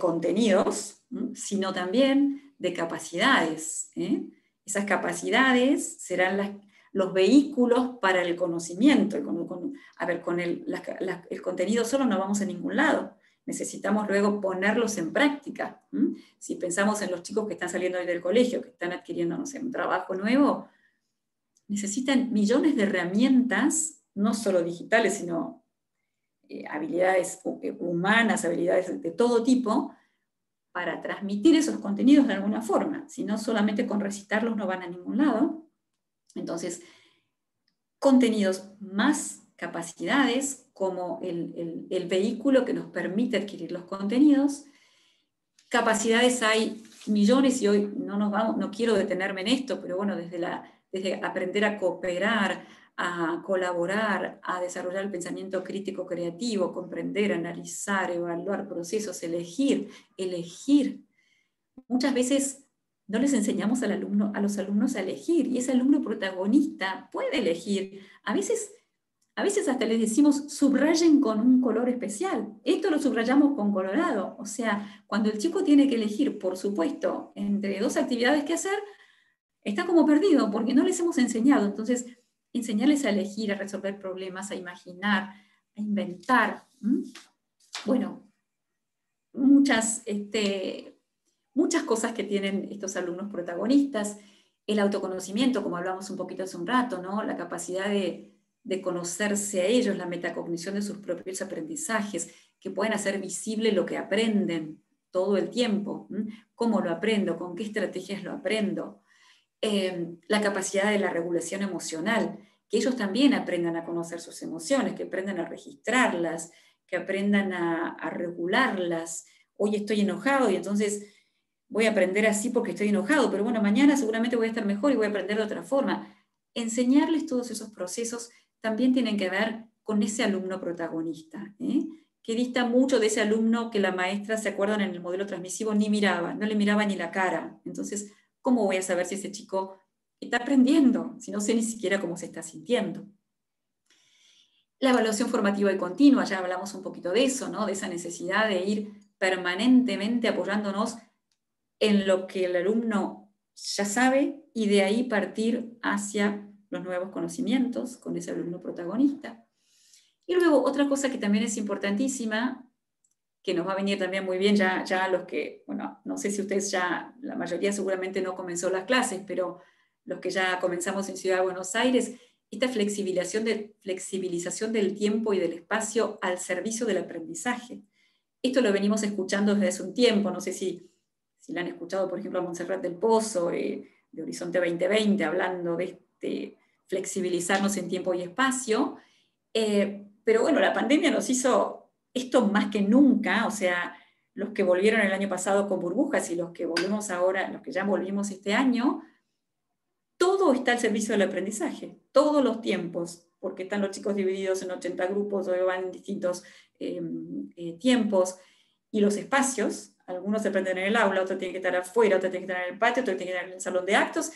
contenidos, sino también de capacidades. ¿eh? Esas capacidades serán los vehículos para el conocimiento. a ver, con el, contenido solo no vamos a ningún lado necesitamos luego ponerlos en práctica. Si pensamos en los chicos que están saliendo hoy del colegio, que están adquiriendo, no sé, un trabajo nuevo, necesitan millones de herramientas, no solo digitales, sino eh, habilidades eh, humanas, habilidades de todo tipo, para transmitir esos contenidos de alguna forma. Si no, solamente con recitarlos no van a ningún lado. Entonces, contenidos más capacidades como el, vehículo que nos permite adquirir los contenidos. Capacidades hay millones y hoy no, nos vamos, no quiero detenerme en esto, pero bueno, desde, la, desde aprender a cooperar, a colaborar, a desarrollar el pensamiento crítico creativo, comprender, analizar, evaluar procesos, elegir, elegir. Muchas veces no les enseñamos al alumno, a los alumnos a elegir y ese alumno protagonista puede elegir. A veces a veces hasta les decimos subrayen con un color especial. Esto lo subrayamos con colorado. O sea, cuando el chico tiene que elegir, por supuesto, entre dos actividades que hacer, está como perdido porque no les hemos enseñado. Entonces, enseñarles a elegir, a resolver problemas, a imaginar, a inventar. Bueno, muchas, este, muchas cosas que tienen estos alumnos protagonistas. El autoconocimiento, como hablamos un poquito hace un rato, ¿no? la capacidad de, de conocerse a ellos, la metacognición de sus propios aprendizajes, que pueden hacer visible lo que aprenden todo el tiempo, cómo lo aprendo, con qué estrategias lo aprendo, em, la capacidad de la regulación emocional, que ellos también aprendan a conocer sus emociones, que aprendan a registrarlas, que aprendan a, regularlas. Hoy estoy enojado y entonces voy a aprender así porque estoy enojado, pero bueno, mañana seguramente voy a estar mejor y voy a aprender de otra forma. Enseñarles todos esos procesos también tienen que ver con ese alumno protagonista, ¿eh? que dista mucho de ese alumno que la maestra, se acuerdan en el modelo transmisivo, ni miraba, no le miraba ni la cara. Entonces, ¿cómo voy a saber si ese chico está aprendiendo si no sé ni siquiera cómo se está sintiendo? La evaluación formativa y continua, ya hablamos un poquito de eso, ¿no? de esa necesidad de ir permanentemente apoyándonos en lo que el alumno ya sabe y de ahí partir hacia los nuevos conocimientos con ese alumno protagonista. Y luego otra cosa que también es importantísima, que nos va a venir también muy bien ya, los que, bueno, no sé si ustedes ya, la mayoría seguramente no comenzó las clases, pero los que ya comenzamos en Ciudad de Buenos Aires, esta flexibilización, de, flexibilización del tiempo y del espacio al servicio del aprendizaje. Esto lo venimos escuchando desde hace un tiempo, no sé si, si lo han escuchado, por ejemplo, a Montserrat del Pozo, eh, de Horizonte 2020, hablando de este flexibilizarnos en tiempo y espacio. Eh, pero bueno, la pandemia nos hizo esto más que nunca, o sea, los que volvieron el año pasado con burbujas y los que volvemos ahora, los que ya volvimos este año, todo está al servicio del aprendizaje, todos los tiempos, porque están los chicos divididos en 80 grupos o van en distintos em, eh, tiempos, y los espacios, algunos aprenden en el aula, otros tienen que estar afuera, otros tienen que estar en el patio, otros tienen que estar en el salón de actos,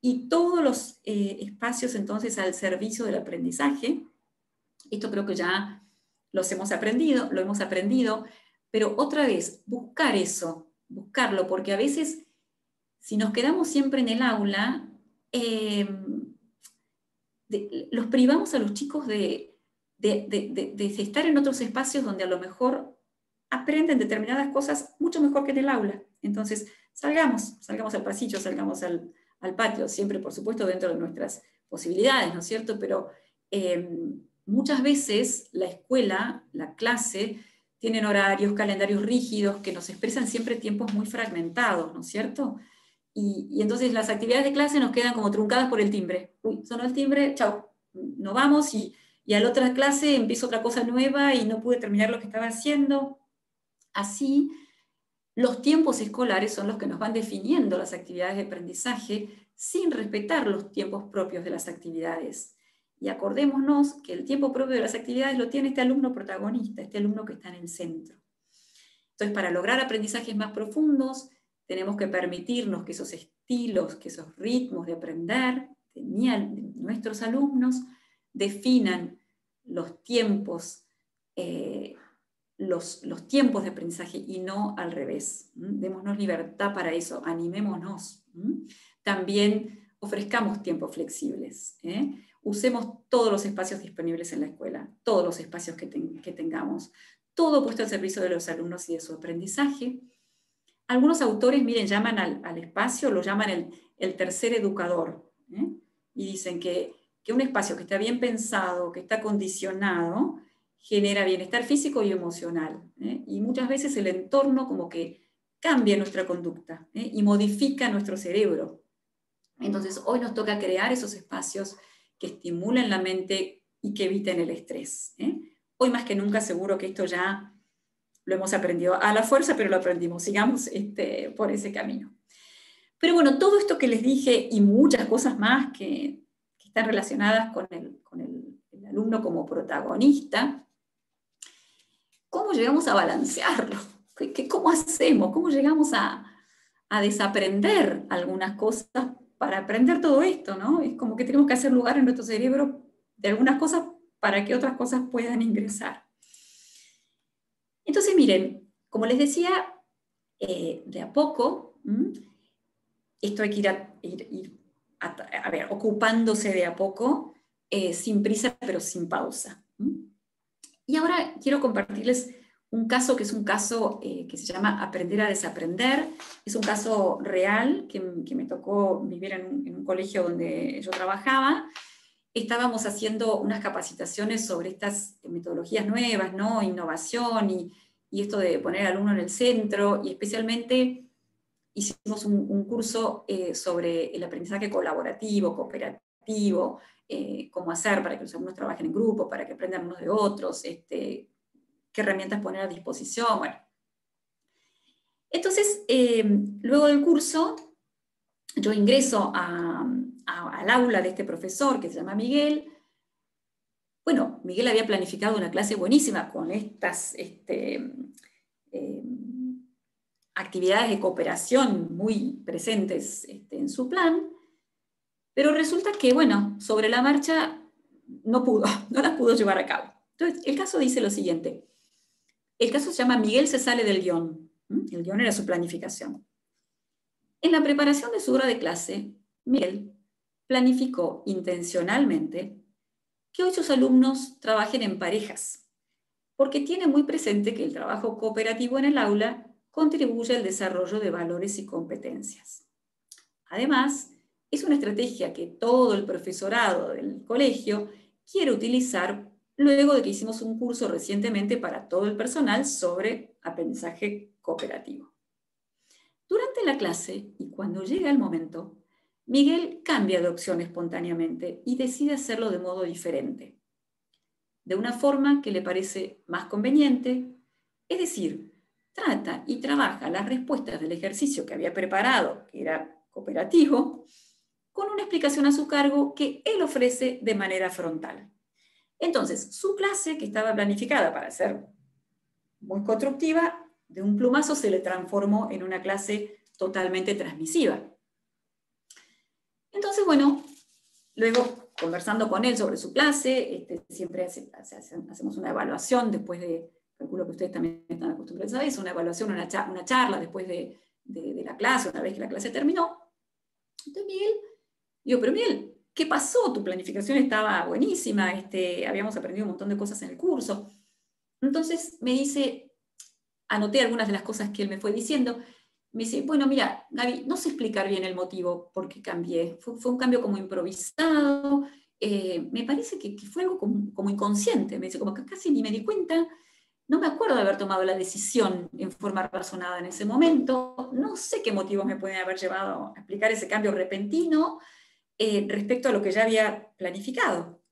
y todos los eh, espacios entonces al servicio del aprendizaje. Esto creo que ya los hemos aprendido, lo hemos aprendido, pero otra vez, buscar eso, buscarlo, porque a veces si nos quedamos siempre en el aula, em, los privamos a los chicos de, de, estar en otros espacios donde a lo mejor aprenden determinadas cosas mucho mejor que en el aula. Entonces, salgamos, salgamos al pasillo, salgamos al, patio, siempre por supuesto dentro de nuestras posibilidades, ¿no es cierto? Pero em, muchas veces la escuela, la clase, tienen horarios, calendarios rígidos que nos expresan siempre tiempos muy fragmentados, ¿no es cierto? Y, entonces las actividades de clase nos quedan como truncadas por el timbre. Uy, sonó el timbre, chao, no vamos y, y a la otra clase empiezo otra cosa nueva y no pude terminar lo que estaba haciendo. Así, los tiempos escolares son los que nos van definiendo las actividades de aprendizaje sin respetar los tiempos propios de las actividades. Y acordémonos que el tiempo propio de las actividades lo tiene este alumno protagonista, este alumno que está en el centro. Entonces, para lograr aprendizajes más profundos, tenemos que permitirnos que esos estilos, que esos ritmos de aprender de nuestros alumnos definan los tiempos, eh, los, tiempos de aprendizaje y no al revés. Démonos libertad para eso, animémonos. También ofrezcamos tiempos flexibles. ¿eh? Usemos todos los espacios disponibles en la escuela, todos los espacios que, tengamos, todo puesto al servicio de los alumnos y de su aprendizaje. Algunos autores, miren, llaman al, espacio, lo llaman el, tercer educador, ¿eh? y dicen que, un espacio que está bien pensado, que está condicionado, genera bienestar físico y emocional. ¿eh? Y muchas veces el entorno como que cambia nuestra conducta ¿eh? y modifica nuestro cerebro. Entonces, hoy nos toca crear esos espacios que estimulen la mente y que eviten el estrés. ¿eh? Hoy más que nunca seguro que esto ya lo hemos aprendido a la fuerza, pero lo aprendimos. Sigamos este, por ese camino. Pero bueno, todo esto que les dije y muchas cosas más que, están relacionadas con, el, alumno como protagonista, ¿cómo llegamos a balancearlo? ¿Cómo hacemos? ¿Cómo llegamos a, desaprender algunas cosas para aprender todo esto? ¿no? Es como que tenemos que hacer lugar en nuestro cerebro de algunas cosas para que otras cosas puedan ingresar. Entonces, miren, como les decía, eh, de a poco, esto hay que ir, a, ver, ocupándose de a poco, eh, sin prisa, pero sin pausa. Y ahora quiero compartirles un caso que es un caso eh, que se llama Aprender a desaprender. Es un caso real que, me tocó vivir en un, colegio donde yo trabajaba. Estábamos haciendo unas capacitaciones sobre estas metodologías nuevas, ¿no? innovación y, esto de poner al alumno en el centro, y especialmente hicimos un, curso eh, sobre el aprendizaje colaborativo, cooperativo, eh, cómo hacer para que los alumnos trabajen en grupo, para que aprendan unos de otros, este, qué herramientas poner a disposición. Bueno. Entonces, eh, luego del curso, yo ingreso al aula de este profesor que se llama Miguel. Bueno, Miguel había planificado una clase buenísima con estas este, eh, actividades de cooperación muy presentes este, en su plan. Pero resulta que, bueno, sobre la marcha no pudo, no las pudo llevar a cabo. Entonces, el caso dice lo siguiente. El caso se llama Miguel se sale del guion. El guion era su planificación. En la preparación de su hora de clase, Miguel planificó intencionalmente que hoy sus alumnos trabajen en parejas, porque tiene muy presente que el trabajo cooperativo en el aula contribuye al desarrollo de valores y competencias. Además, es una estrategia que todo el profesorado del colegio quiere utilizar luego de que hicimos un curso recientemente para todo el personal sobre aprendizaje cooperativo. Durante la clase y cuando llega el momento, Miguel cambia de opción espontáneamente y decide hacerlo de modo diferente, de una forma que le parece más conveniente, es decir, trata y trabaja las respuestas del ejercicio que había preparado, que era cooperativo, con una explicación a su cargo que él ofrece de manera frontal. Entonces, su clase, que estaba planificada para ser muy constructiva, de un plumazo se le transformó en una clase totalmente transmisiva. Entonces, bueno, luego conversando con él sobre su clase, este, siempre hacemos una evaluación después de, calculo que ustedes también están acostumbrados a eso, una evaluación, una, charla después de, de la clase, una vez que la clase terminó. Entonces Miguel Digo, pero Miguel, ¿qué pasó? Tu planificación estaba buenísima, este, habíamos aprendido un montón de cosas en el curso. Entonces me dice, anoté algunas de las cosas que él me fue diciendo, me dice, bueno, mira, Gaby, no sé explicar bien el motivo por qué cambié. Fue, un cambio como improvisado, eh, me parece que, fue algo como, inconsciente, me dice, como que casi ni me di cuenta, no me acuerdo de haber tomado la decisión en forma razonada en ese momento, no sé qué motivos me pueden haber llevado a explicar ese cambio repentino, eh, respecto a lo que ya había planificado.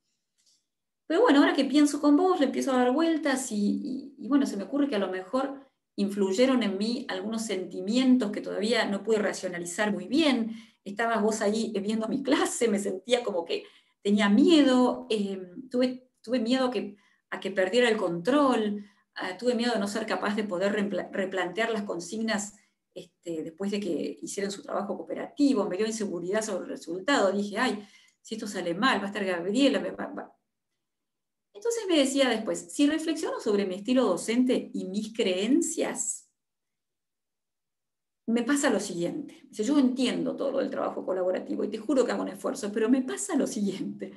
Pero bueno, ahora que pienso con vos, le empiezo a dar vueltas y, bueno, se me ocurre que a lo mejor influyeron en mí algunos sentimientos que todavía no pude racionalizar muy bien. Estabas vos ahí viendo mi clase, me sentía como que tenía miedo, eh, tuve, tuve miedo que, a que perdiera el control, ah, tuve miedo de no ser capaz de poder replantear las consignas este, después de que hicieron su trabajo cooperativo, me dio inseguridad sobre el resultado, dije, ay, si esto sale mal, va a estar Gabriela, Entonces me decía después, si reflexiono sobre mi estilo docente y mis creencias, me pasa lo siguiente. Yo entiendo todo el trabajo colaborativo y te juro que hago un esfuerzo, pero me pasa lo siguiente.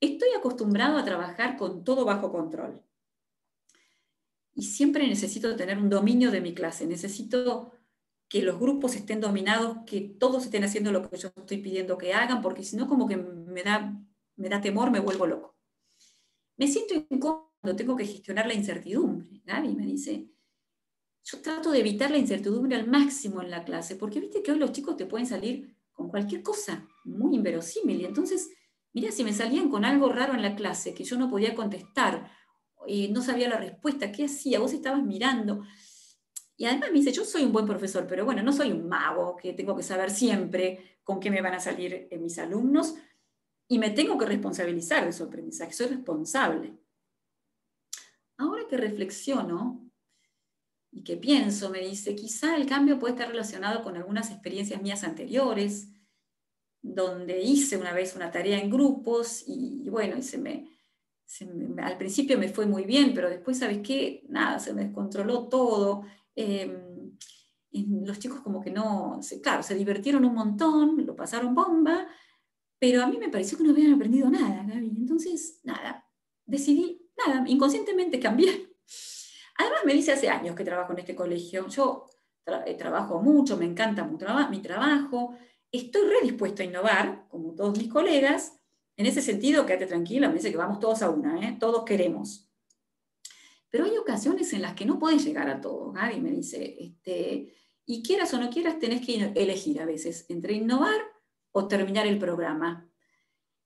Estoy acostumbrado a trabajar con todo bajo control. Y siempre necesito tener un dominio de mi clase. Necesito que los grupos estén dominados, que todos estén haciendo lo que yo estoy pidiendo que hagan, porque si no como que me da, me da temor, me vuelvo loco. Me siento incómodo, tengo que gestionar la incertidumbre. Gaby me dice, yo trato de evitar la incertidumbre al máximo en la clase, porque viste que hoy los chicos te pueden salir con cualquier cosa muy inverosímil. Y entonces, mira, si me salían con algo raro en la clase que yo no podía contestar, y no sabía la respuesta, ¿qué hacía? Vos estabas mirando. Y además me dice, yo soy un buen profesor, pero bueno, no soy un mago que tengo que saber siempre con qué me van a salir eh, mis alumnos y me tengo que responsabilizar de su aprendizaje, soy responsable. Ahora que reflexiono y que pienso, me dice, quizá el cambio puede estar relacionado con algunas experiencias mías anteriores, donde hice una vez una tarea en grupos y, bueno, y se me, al principio me fue muy bien, pero después, ¿sabes qué? Nada, se me descontroló todo Em, los chicos como que no, claro, se divirtieron un montón, lo pasaron bomba, pero a mí me pareció que no habían aprendido nada, Gaby. Entonces, nada, decidí, nada, inconscientemente cambiar. Además, me dice hace años que trabajo en este colegio. Yo eh, trabajo mucho, me encanta mi, trabajo, estoy redispuesto a innovar, como todos mis colegas. En ese sentido, quédate tranquila, me dice que vamos todos a una, ¿eh? todos queremos. Pero hay ocasiones en las que no puedes llegar a todo. Gaby me dice, este, y quieras o no quieras, tenés que elegir a veces entre innovar o terminar el programa.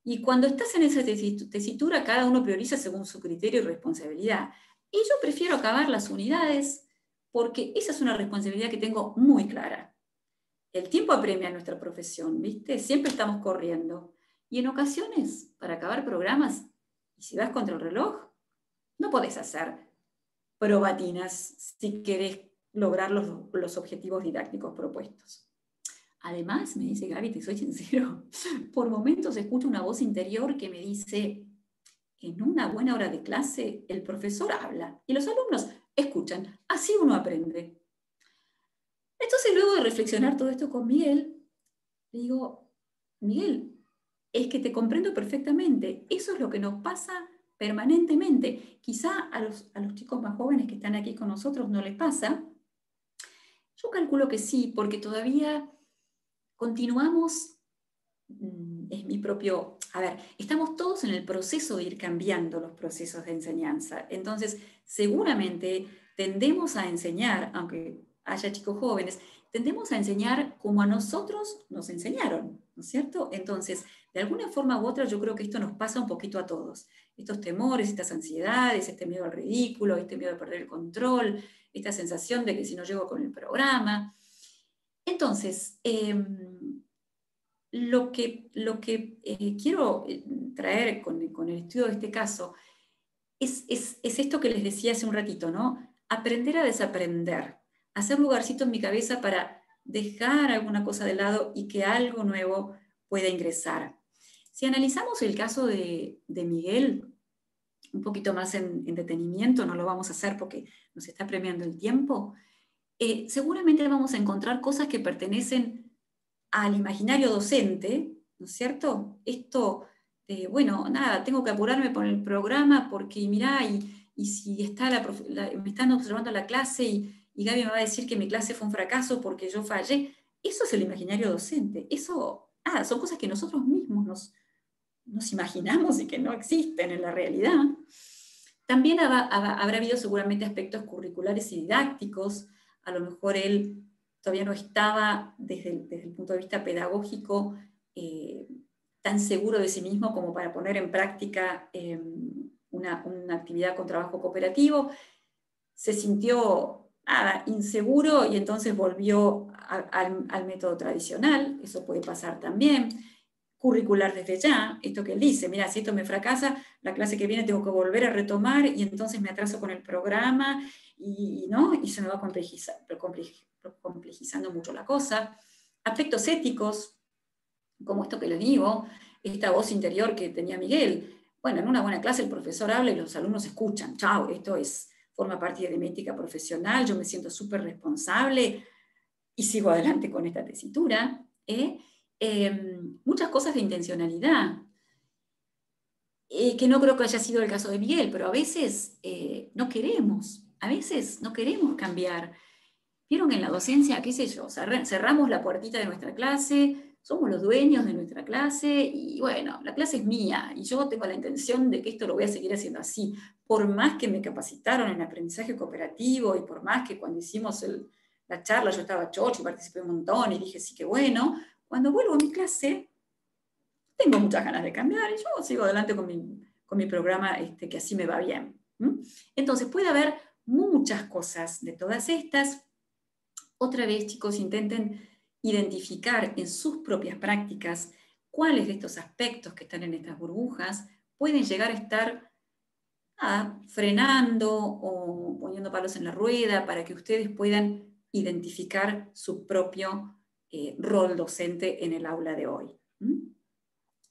Y cuando estás en esa tesitura, cada uno prioriza según su criterio y responsabilidad. Y yo prefiero acabar las unidades porque esa es una responsabilidad que tengo muy clara. El tiempo apremia a nuestra profesión, ¿viste? Siempre estamos corriendo. Y en ocasiones, para acabar programas, y si vas contra el reloj, no podés hacer probatinas si querés lograr los, objetivos didácticos propuestos. Además, me dice Gaby, te soy sincero, por momentos escucho una voz interior que me dice, en una buena hora de clase el profesor habla y los alumnos escuchan, así uno aprende. Entonces, luego de reflexionar todo esto con Miguel, digo, Miguel, es que te comprendo perfectamente, eso es lo que nos pasa permanentemente. Quizá a los, a los chicos más jóvenes que están aquí con nosotros no les pasa. Yo calculo que sí, porque todavía continuamos, mm, es mi propio, a ver, estamos todos en el proceso de ir cambiando los procesos de enseñanza. Entonces, seguramente tendemos a enseñar, aunque haya chicos jóvenes, tendemos a enseñar como a nosotros nos enseñaron, ¿no es cierto? Entonces, de alguna forma u otra, yo creo que esto nos pasa un poquito a todos. Estos temores, estas ansiedades, este miedo al ridículo, este miedo a perder el control, esta sensación de que si no llego con el programa. Entonces, em, lo que, lo que eh, quiero eh, traer con, el estudio de este caso es, es, esto que les decía hace un ratito, ¿no? Aprender a desaprender, hacer lugarcito en mi cabeza para dejar alguna cosa de lado y que algo nuevo pueda ingresar. Si analizamos el caso de, Miguel, un poquito más en, detenimiento, no lo vamos a hacer porque nos está premiando el tiempo, eh, seguramente vamos a encontrar cosas que pertenecen al imaginario docente, ¿no es cierto? Esto, bueno, nada, tengo que apurarme por el programa porque mirá, y, si está me están observando la clase y, y Gaby me va a decir que mi clase fue un fracaso porque yo fallé, eso es el imaginario docente, eso, ah, son cosas que nosotros mismos nos, nos imaginamos y que no existen en la realidad. También habrá habido seguramente aspectos curriculares y didácticos. A lo mejor él todavía no estaba desde el, punto de vista pedagógico eh, tan seguro de sí mismo como para poner en práctica em, una, actividad con trabajo cooperativo. Se sintió inseguro y entonces volvió al método tradicional. Eso puede pasar también curricular desde ya, esto que él dice, mira, si esto me fracasa, la clase que viene tengo que volver a retomar y entonces me atraso con el programa y, ¿no? y se me va complejizando mucho la cosa. Aspectos éticos, como esto que le digo, esta voz interior que tenía Miguel. Bueno, en una buena clase el profesor habla y los alumnos escuchan, chao, esto es, forma parte de mi ética profesional, yo me siento súper responsable y sigo adelante con esta tesitura. ¿eh? Em, muchas cosas de intencionalidad, eh, que no creo que haya sido el caso de Miguel, pero a veces eh, no queremos, a veces no queremos cambiar. Vieron en la docencia, qué sé yo, cerramos la puertita de nuestra clase, somos los dueños de nuestra clase y bueno, la clase es mía y yo tengo la intención de que esto lo voy a seguir haciendo así, por más que me capacitaron en aprendizaje cooperativo y por más que cuando hicimos la charla yo estaba chocho y participé un montón y dije sí que bueno, cuando vuelvo a mi clase, tengo muchas ganas de cambiar y yo sigo adelante con mi, programa este, que así me va bien. Entonces puede haber muchas cosas de todas estas. Otra vez, chicos, intenten identificar en sus propias prácticas cuáles de estos aspectos que están en estas burbujas pueden llegar a estar frenando o poniendo palos en la rueda para que ustedes puedan identificar su propio eh, rol docente en el aula de hoy.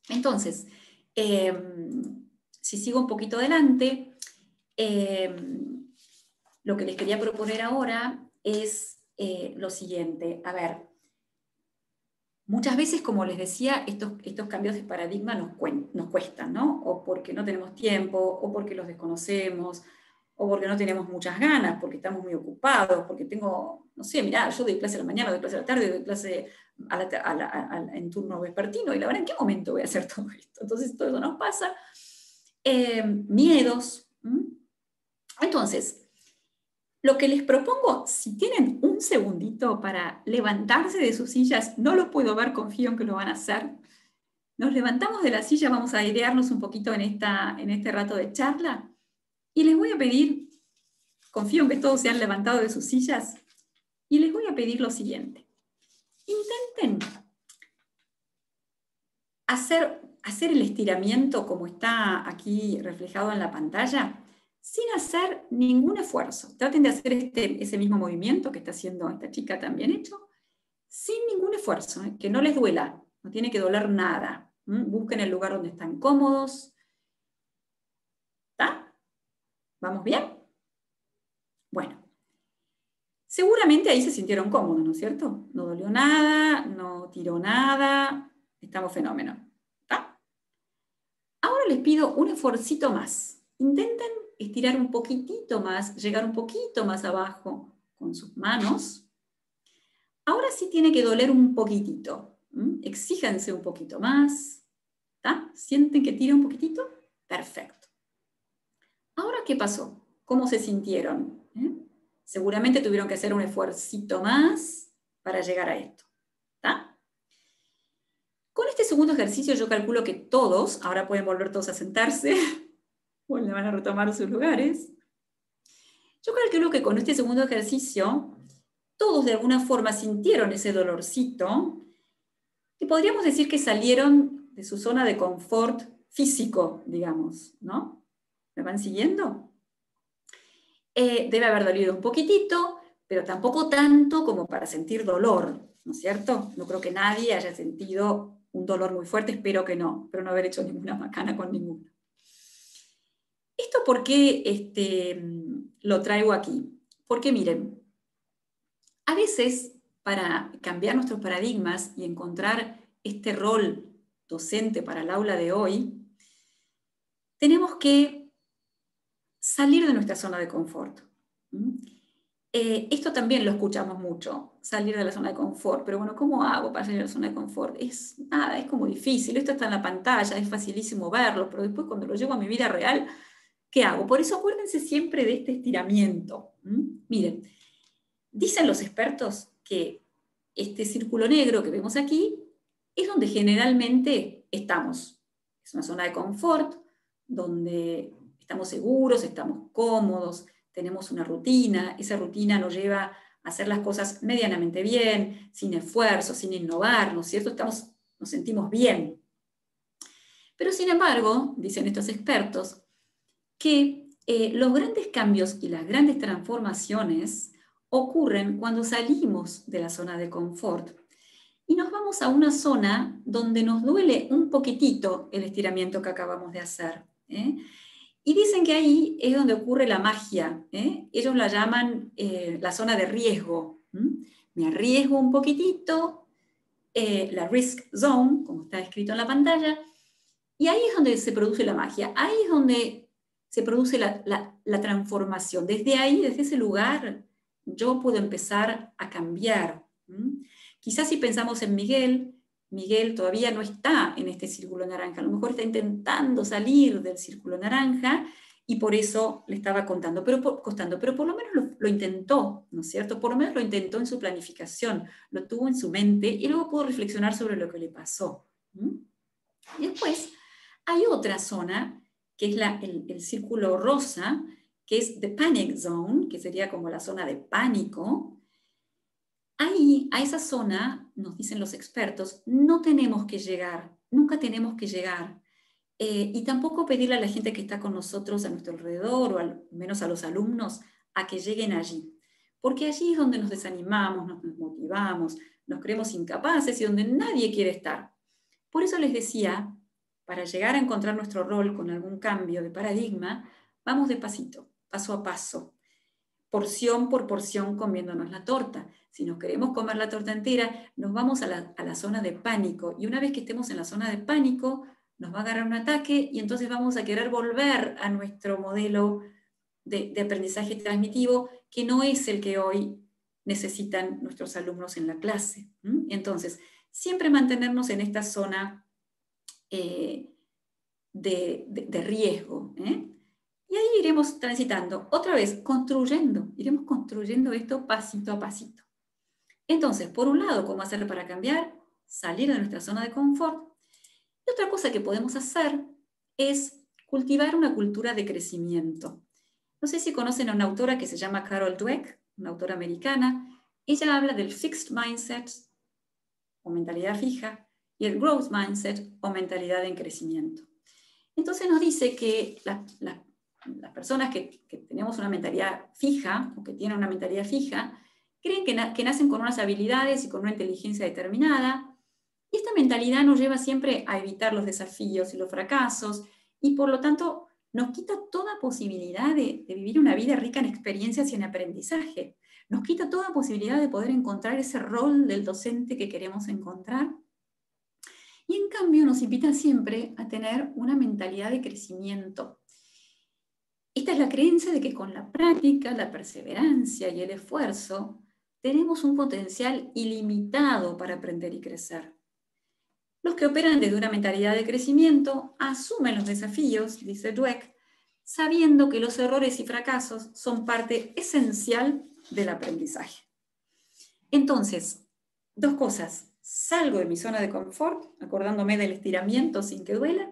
Entonces, em, si sigo un poquito adelante, em, lo que les quería proponer ahora es eh, lo siguiente. A ver, muchas veces, como les decía, estos, estos cambios de paradigma nos, nos cuestan, ¿no? O porque no tenemos tiempo, o porque los desconocemos, o porque no tenemos muchas ganas, porque estamos muy ocupados, porque tengo, no sé, mirá, yo doy clase a la mañana, doy clase a la tarde, doy clase en turno vespertino, y la verdad, ¿en qué momento voy a hacer todo esto? Entonces, todo eso nos pasa. Eh, miedos. Entonces, lo que les propongo, si tienen un segundito para levantarse de sus sillas, no lo puedo ver, confío en que lo van a hacer. Nos levantamos de la silla, vamos a idearnos un poquito en, esta, en este rato de charla. Y les voy a pedir, confío en que todos se han levantado de sus sillas, y les voy a pedir lo siguiente. Intenten hacer, hacer el estiramiento como está aquí reflejado en la pantalla, sin hacer ningún esfuerzo. Traten de hacer este, ese mismo movimiento que está haciendo esta chica también hecho, sin ningún esfuerzo, ¿eh? que no les duela, no tiene que doler nada. Busquen el lugar donde están cómodos, ¿Vamos bien? Bueno, seguramente ahí se sintieron cómodos, ¿no es cierto? No dolió nada, no tiró nada, estamos fenómeno. Ahora les pido un esforcito más. Intenten estirar un poquitito más, llegar un poquito más abajo con sus manos. Ahora sí tiene que doler un poquitito. Exíjanse un poquito más. ¿Sienten que tira un poquitito? Perfecto. Ahora, ¿qué pasó? ¿Cómo se sintieron? ¿Eh? Seguramente tuvieron que hacer un esfuerzo más para llegar a esto. Con este segundo ejercicio yo calculo que todos, ahora pueden volver todos a sentarse, van a retomar sus lugares. Yo calculo que con este segundo ejercicio todos de alguna forma sintieron ese dolorcito y podríamos decir que salieron de su zona de confort físico, digamos, ¿no? ¿Me van siguiendo? Eh, debe haber dolido un poquitito, pero tampoco tanto como para sentir dolor, ¿no es cierto? No creo que nadie haya sentido un dolor muy fuerte, espero que no, pero no haber hecho ninguna macana con ninguno. ¿Esto por qué este, lo traigo aquí? Porque miren, a veces para cambiar nuestros paradigmas y encontrar este rol docente para el aula de hoy, tenemos que salir de nuestra zona de confort. Eh, esto también lo escuchamos mucho, salir de la zona de confort, pero bueno, ¿cómo hago para salir de la zona de confort? Es nada, es como difícil, esto está en la pantalla, es facilísimo verlo, pero después cuando lo llevo a mi vida real, ¿qué hago? Por eso acuérdense siempre de este estiramiento. Miren, dicen los expertos que este círculo negro que vemos aquí es donde generalmente estamos. Es una zona de confort donde estamos seguros, estamos cómodos, tenemos una rutina, esa rutina nos lleva a hacer las cosas medianamente bien, sin esfuerzo, sin innovar, ¿no es cierto? Estamos, nos sentimos bien. Pero sin embargo, dicen estos expertos, que eh, los grandes cambios y las grandes transformaciones ocurren cuando salimos de la zona de confort y nos vamos a una zona donde nos duele un poquitito el estiramiento que acabamos de hacer. ¿eh? Y dicen que ahí es donde ocurre la magia. ¿eh? Ellos la llaman la zona de riesgo. Me arriesgo un poquitito, la risk zone, como está escrito en la pantalla, y ahí es donde se produce la magia. Ahí es donde se produce la, transformación. Desde ahí, desde ese lugar, yo puedo empezar a cambiar. Quizás si pensamos en Miguel, Miguel todavía no está en este círculo naranja, a lo mejor está intentando salir del círculo naranja y por eso le estaba contando, pero costando, pero por lo menos lo, intentó, ¿no es cierto? Por lo menos lo intentó en su planificación, lo tuvo en su mente y luego pudo reflexionar sobre lo que le pasó. Y después hay otra zona que es el, círculo rosa, que es the panic zone, que sería como la zona de pánico, ahí, a esa zona, nos dicen los expertos, no tenemos que llegar, nunca tenemos que llegar. Eh, y tampoco pedirle a la gente que está con nosotros a nuestro alrededor, o al menos a los alumnos, a que lleguen allí. Porque allí es donde nos desanimamos, nos motivamos, nos creemos incapaces y donde nadie quiere estar. Por eso les decía para llegar a encontrar nuestro rol con algún cambio de paradigma, vamos despacito, paso a paso, porción por porción comiéndonos la torta. Si nos queremos comer la torta entera, nos vamos a la, zona de pánico. Y una vez que estemos en la zona de pánico, nos va a agarrar un ataque y entonces vamos a querer volver a nuestro modelo de, de aprendizaje transmitivo, que no es el que hoy necesitan nuestros alumnos en la clase. Entonces, siempre mantenernos en esta zona eh, de, riesgo. ¿eh? Y ahí iremos transitando, otra vez, construyendo, iremos construyendo esto pasito a pasito. Entonces, por un lado, ¿cómo hacer para cambiar? Salir de nuestra zona de confort. Y otra cosa que podemos hacer es cultivar una cultura de crecimiento. No sé si conocen a una autora que se llama Carol Dweck, una autora americana. Ella habla del fixed mindset o mentalidad fija y el growth mindset o mentalidad en crecimiento. Entonces nos dice que las personas que, tenemos una mentalidad fija o que tienen una mentalidad fija, creen que, que nacen con unas habilidades y con una inteligencia determinada, y esta mentalidad nos lleva siempre a evitar los desafíos y los fracasos, y por lo tanto nos quita toda posibilidad de, vivir una vida rica en experiencias y en aprendizaje. Nos quita toda posibilidad de poder encontrar ese rol del docente que queremos encontrar y en cambio nos invita siempre a tener una mentalidad de crecimiento. Esta es la creencia de que con la práctica, la perseverancia y el esfuerzo tenemos un potencial ilimitado para aprender y crecer. Los que operan desde una mentalidad de crecimiento asumen los desafíos, dice Dweck, sabiendo que los errores y fracasos son parte esencial del aprendizaje. Entonces, dos cosas salgo de mi zona de confort, acordándome del estiramiento sin que duela,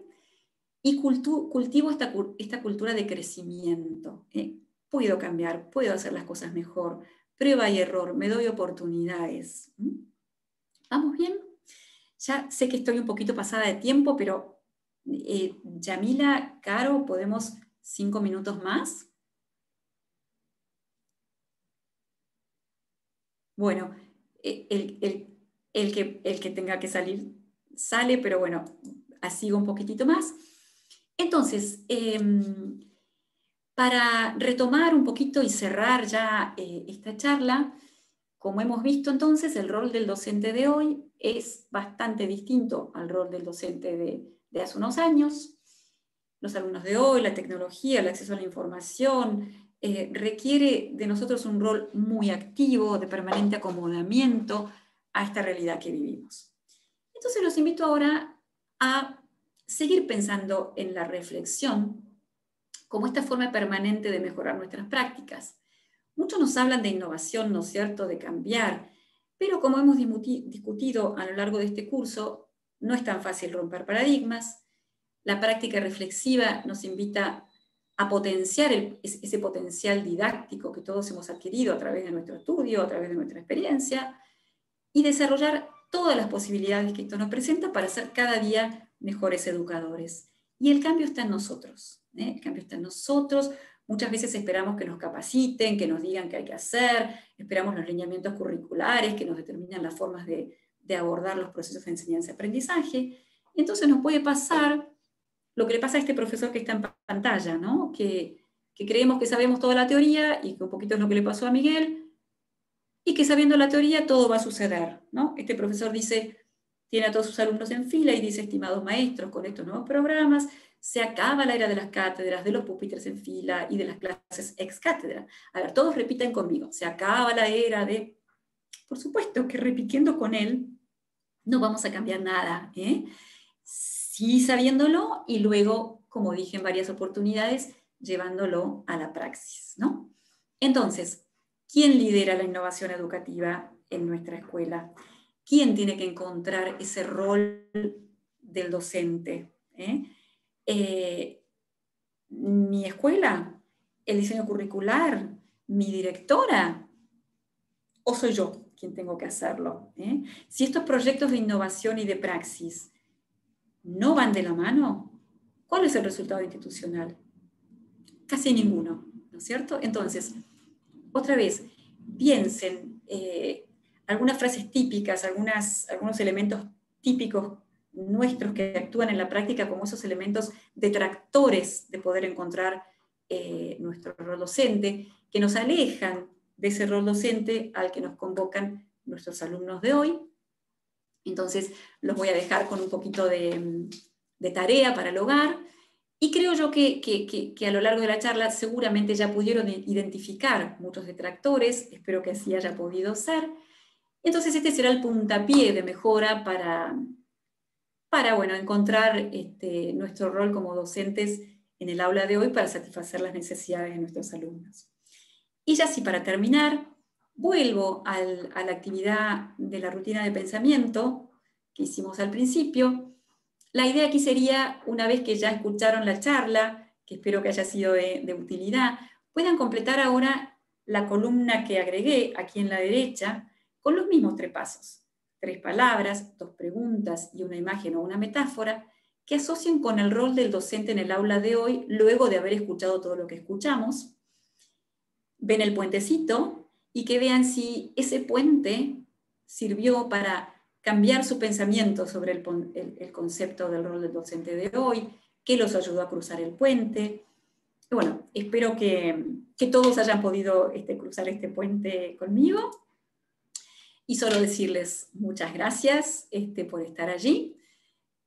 y cultivo esta, esta, cultura de crecimiento. ¿eh? Puedo cambiar, puedo hacer las cosas mejor, prueba y error, me doy oportunidades. ¿Vamos bien? Ya sé que estoy un poquito pasada de tiempo, pero eh, Yamila, Caro, ¿podemos cinco minutos más? Bueno, eh, el, el el que, el que tenga que salir sale, pero bueno, así un poquitito más. Entonces, em, para retomar un poquito y cerrar ya eh, esta charla, como hemos visto entonces, el rol del docente de hoy es bastante distinto al rol del docente de, hace unos años. Los alumnos de hoy, la tecnología, el acceso a la información, eh, requiere de nosotros un rol muy activo, de permanente acomodamiento, a esta realidad que vivimos. Entonces los invito ahora a seguir pensando en la reflexión como esta forma permanente de mejorar nuestras prácticas. Muchos nos hablan de innovación, ¿no es cierto?, de cambiar, pero como hemos discutido a lo largo de este curso, no es tan fácil romper paradigmas. La práctica reflexiva nos invita a potenciar ese potencial didáctico que todos hemos adquirido a través de nuestro estudio, a través de nuestra experiencia, y desarrollar todas las posibilidades que esto nos presenta para ser cada día mejores educadores. Y el cambio está en nosotros. ¿eh? El cambio está en nosotros. Muchas veces esperamos que nos capaciten, que nos digan qué hay que hacer, esperamos los lineamientos curriculares que nos determinan las formas de, abordar los procesos de enseñanza-aprendizaje. Entonces nos puede pasar lo que le pasa a este profesor que está en pantalla, ¿no? que, que creemos que sabemos toda la teoría y que un poquito es lo que le pasó a Miguel, y que sabiendo la teoría todo va a suceder. ¿no? Este profesor dice, tiene a todos sus alumnos en fila y dice, estimados maestros, con estos nuevos programas se acaba la era de las cátedras, de los pupitres en fila y de las clases ex cátedra. A ver, todos repiten conmigo, se acaba la era de... Por supuesto que repitiendo con él no vamos a cambiar nada. ¿eh? Sí sabiéndolo y luego, como dije en varias oportunidades, llevándolo a la praxis. ¿no? Entonces, ¿quién lidera la innovación educativa en nuestra escuela? ¿Quién tiene que encontrar ese rol del docente? ¿eh? Eh, mi escuela, el diseño curricular, mi directora, o soy yo quien tengo que hacerlo. ¿eh? Si estos proyectos de innovación y de praxis no van de la mano, ¿cuál es el resultado institucional? Casi ninguno, ¿no es cierto? Entonces, otra vez, piensen algunas frases típicas, algunas, algunos elementos típicos nuestros que actúan en la práctica como esos elementos detractores de poder encontrar eh, nuestro rol docente, que nos alejan de ese rol docente al que nos convocan nuestros alumnos de hoy. Entonces, los voy a dejar con un poquito de, tarea para el hogar. Y creo yo que, que, a lo largo de la charla seguramente ya pudieron identificar muchos detractores, espero que así haya podido ser. Entonces este será el puntapié de mejora para, para bueno, encontrar este, nuestro rol como docentes en el aula de hoy para satisfacer las necesidades de nuestros alumnos. Y ya sí, para terminar, vuelvo a la actividad de la rutina de pensamiento que hicimos al principio. La idea aquí sería, una vez que ya escucharon la charla, que espero que haya sido de, de utilidad, puedan completar ahora la columna que agregué aquí en la derecha con los mismos tres pasos tres palabras, dos preguntas y una imagen o una metáfora que asocien con el rol del docente en el aula de hoy luego de haber escuchado todo lo que escuchamos. Ven el puentecito y que vean si ese puente sirvió para cambiar su pensamiento sobre el, concepto del rol del docente de hoy, qué los ayudó a cruzar el puente. bueno, espero que, todos hayan podido este, cruzar este puente conmigo y solo decirles muchas gracias este, por estar allí.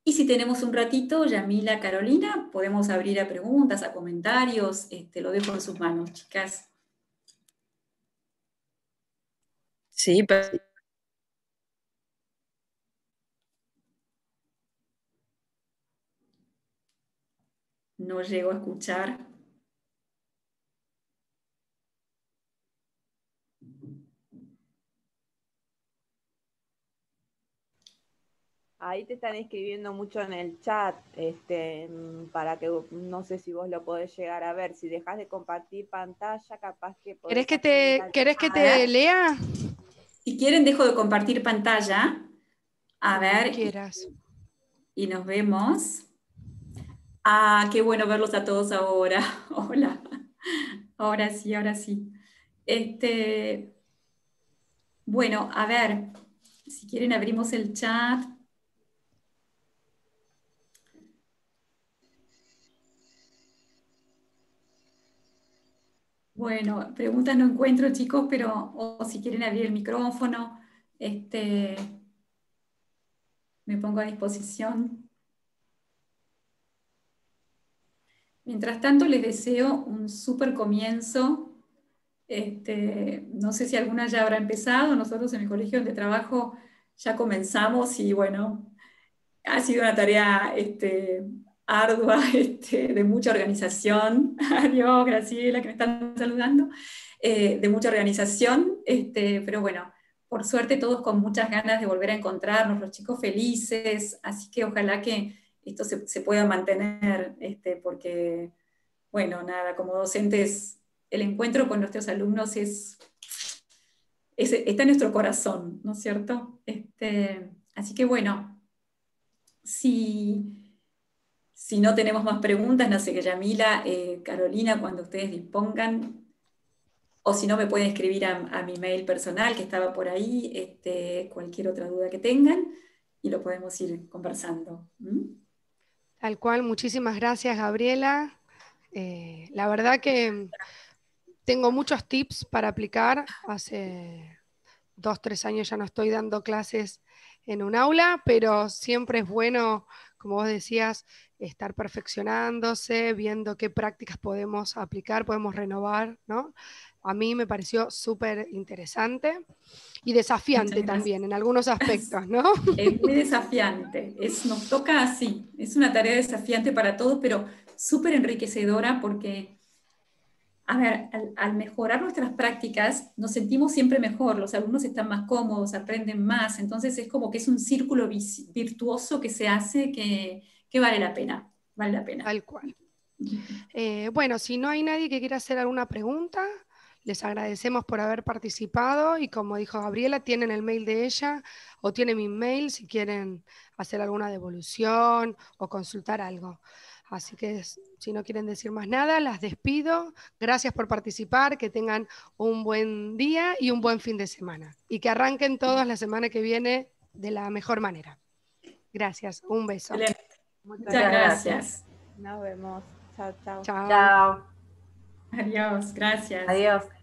Y si tenemos un ratito, Yamila, Carolina, podemos abrir a preguntas, a comentarios. Este, lo dejo en sus manos, chicas. Sí, No llego a escuchar. Ahí te están escribiendo mucho en el chat, este, mm, para que no sé si vos lo podés llegar a ver. Si dejas de compartir pantalla, capaz que. ¿Querés que te, ¿querés que te lea? Si quieren, dejo de compartir pantalla. A ver. Quieras. Y nos vemos. Ah, qué bueno verlos a todos ahora. Hola. Ahora sí, ahora sí. Este, bueno, a ver, si quieren abrimos el chat. Bueno, preguntas no encuentro, chicos, pero o si quieren abrir el micrófono, este, me pongo a disposición. Mientras tanto, les deseo un súper comienzo. Este, no sé si alguna ya habrá empezado. Nosotros en el colegio de trabajo ya comenzamos y bueno, ha sido una tarea este, ardua, este, de mucha organización. Adiós, Graciela, que me están saludando. Eh, de mucha organización, este, pero bueno, por suerte todos con muchas ganas de volver a encontrarnos, los chicos felices, así que ojalá que esto se, pueda mantener, este, porque, bueno, nada, como docentes, el encuentro con nuestros alumnos es, está en nuestro corazón, ¿no es cierto? Este, así que bueno, si si no tenemos más preguntas, no sé qué, Yamila, eh, Carolina, cuando ustedes dispongan, o si no me pueden escribir a, mi mail personal que estaba por ahí, este, cualquier otra duda que tengan, y lo podemos ir conversando. Tal cual, muchísimas gracias Gabriela. Eh, la verdad que tengo muchos tips para aplicar. Hace dos, tres años ya no estoy dando clases en un aula, pero siempre es bueno, como vos decías, estar perfeccionándose, viendo qué prácticas podemos aplicar, podemos renovar, ¿no? A mí me pareció súper interesante y desafiante también en algunos aspectos, ¿no? Es muy desafiante, es, nos toca así, es una tarea desafiante para todos, pero súper enriquecedora porque a ver, al, mejorar nuestras prácticas nos sentimos siempre mejor, los alumnos están más cómodos, aprenden más, entonces es como que es un círculo virtuoso que se hace que, vale la pena, vale la pena. Tal cual. Eh, bueno, si no hay nadie que quiera hacer alguna pregunta, les agradecemos por haber participado y como dijo Gabriela, tienen el mail de ella o tienen mi mail si quieren hacer alguna devolución o consultar algo. Así que si no quieren decir más nada, las despido. Gracias por participar, que tengan un buen día y un buen fin de semana. Y que arranquen todos la semana que viene de la mejor manera. Gracias, un beso. Muchas gracias. Nos vemos. Chao, chao. Chao. Adiós, gracias. Adiós.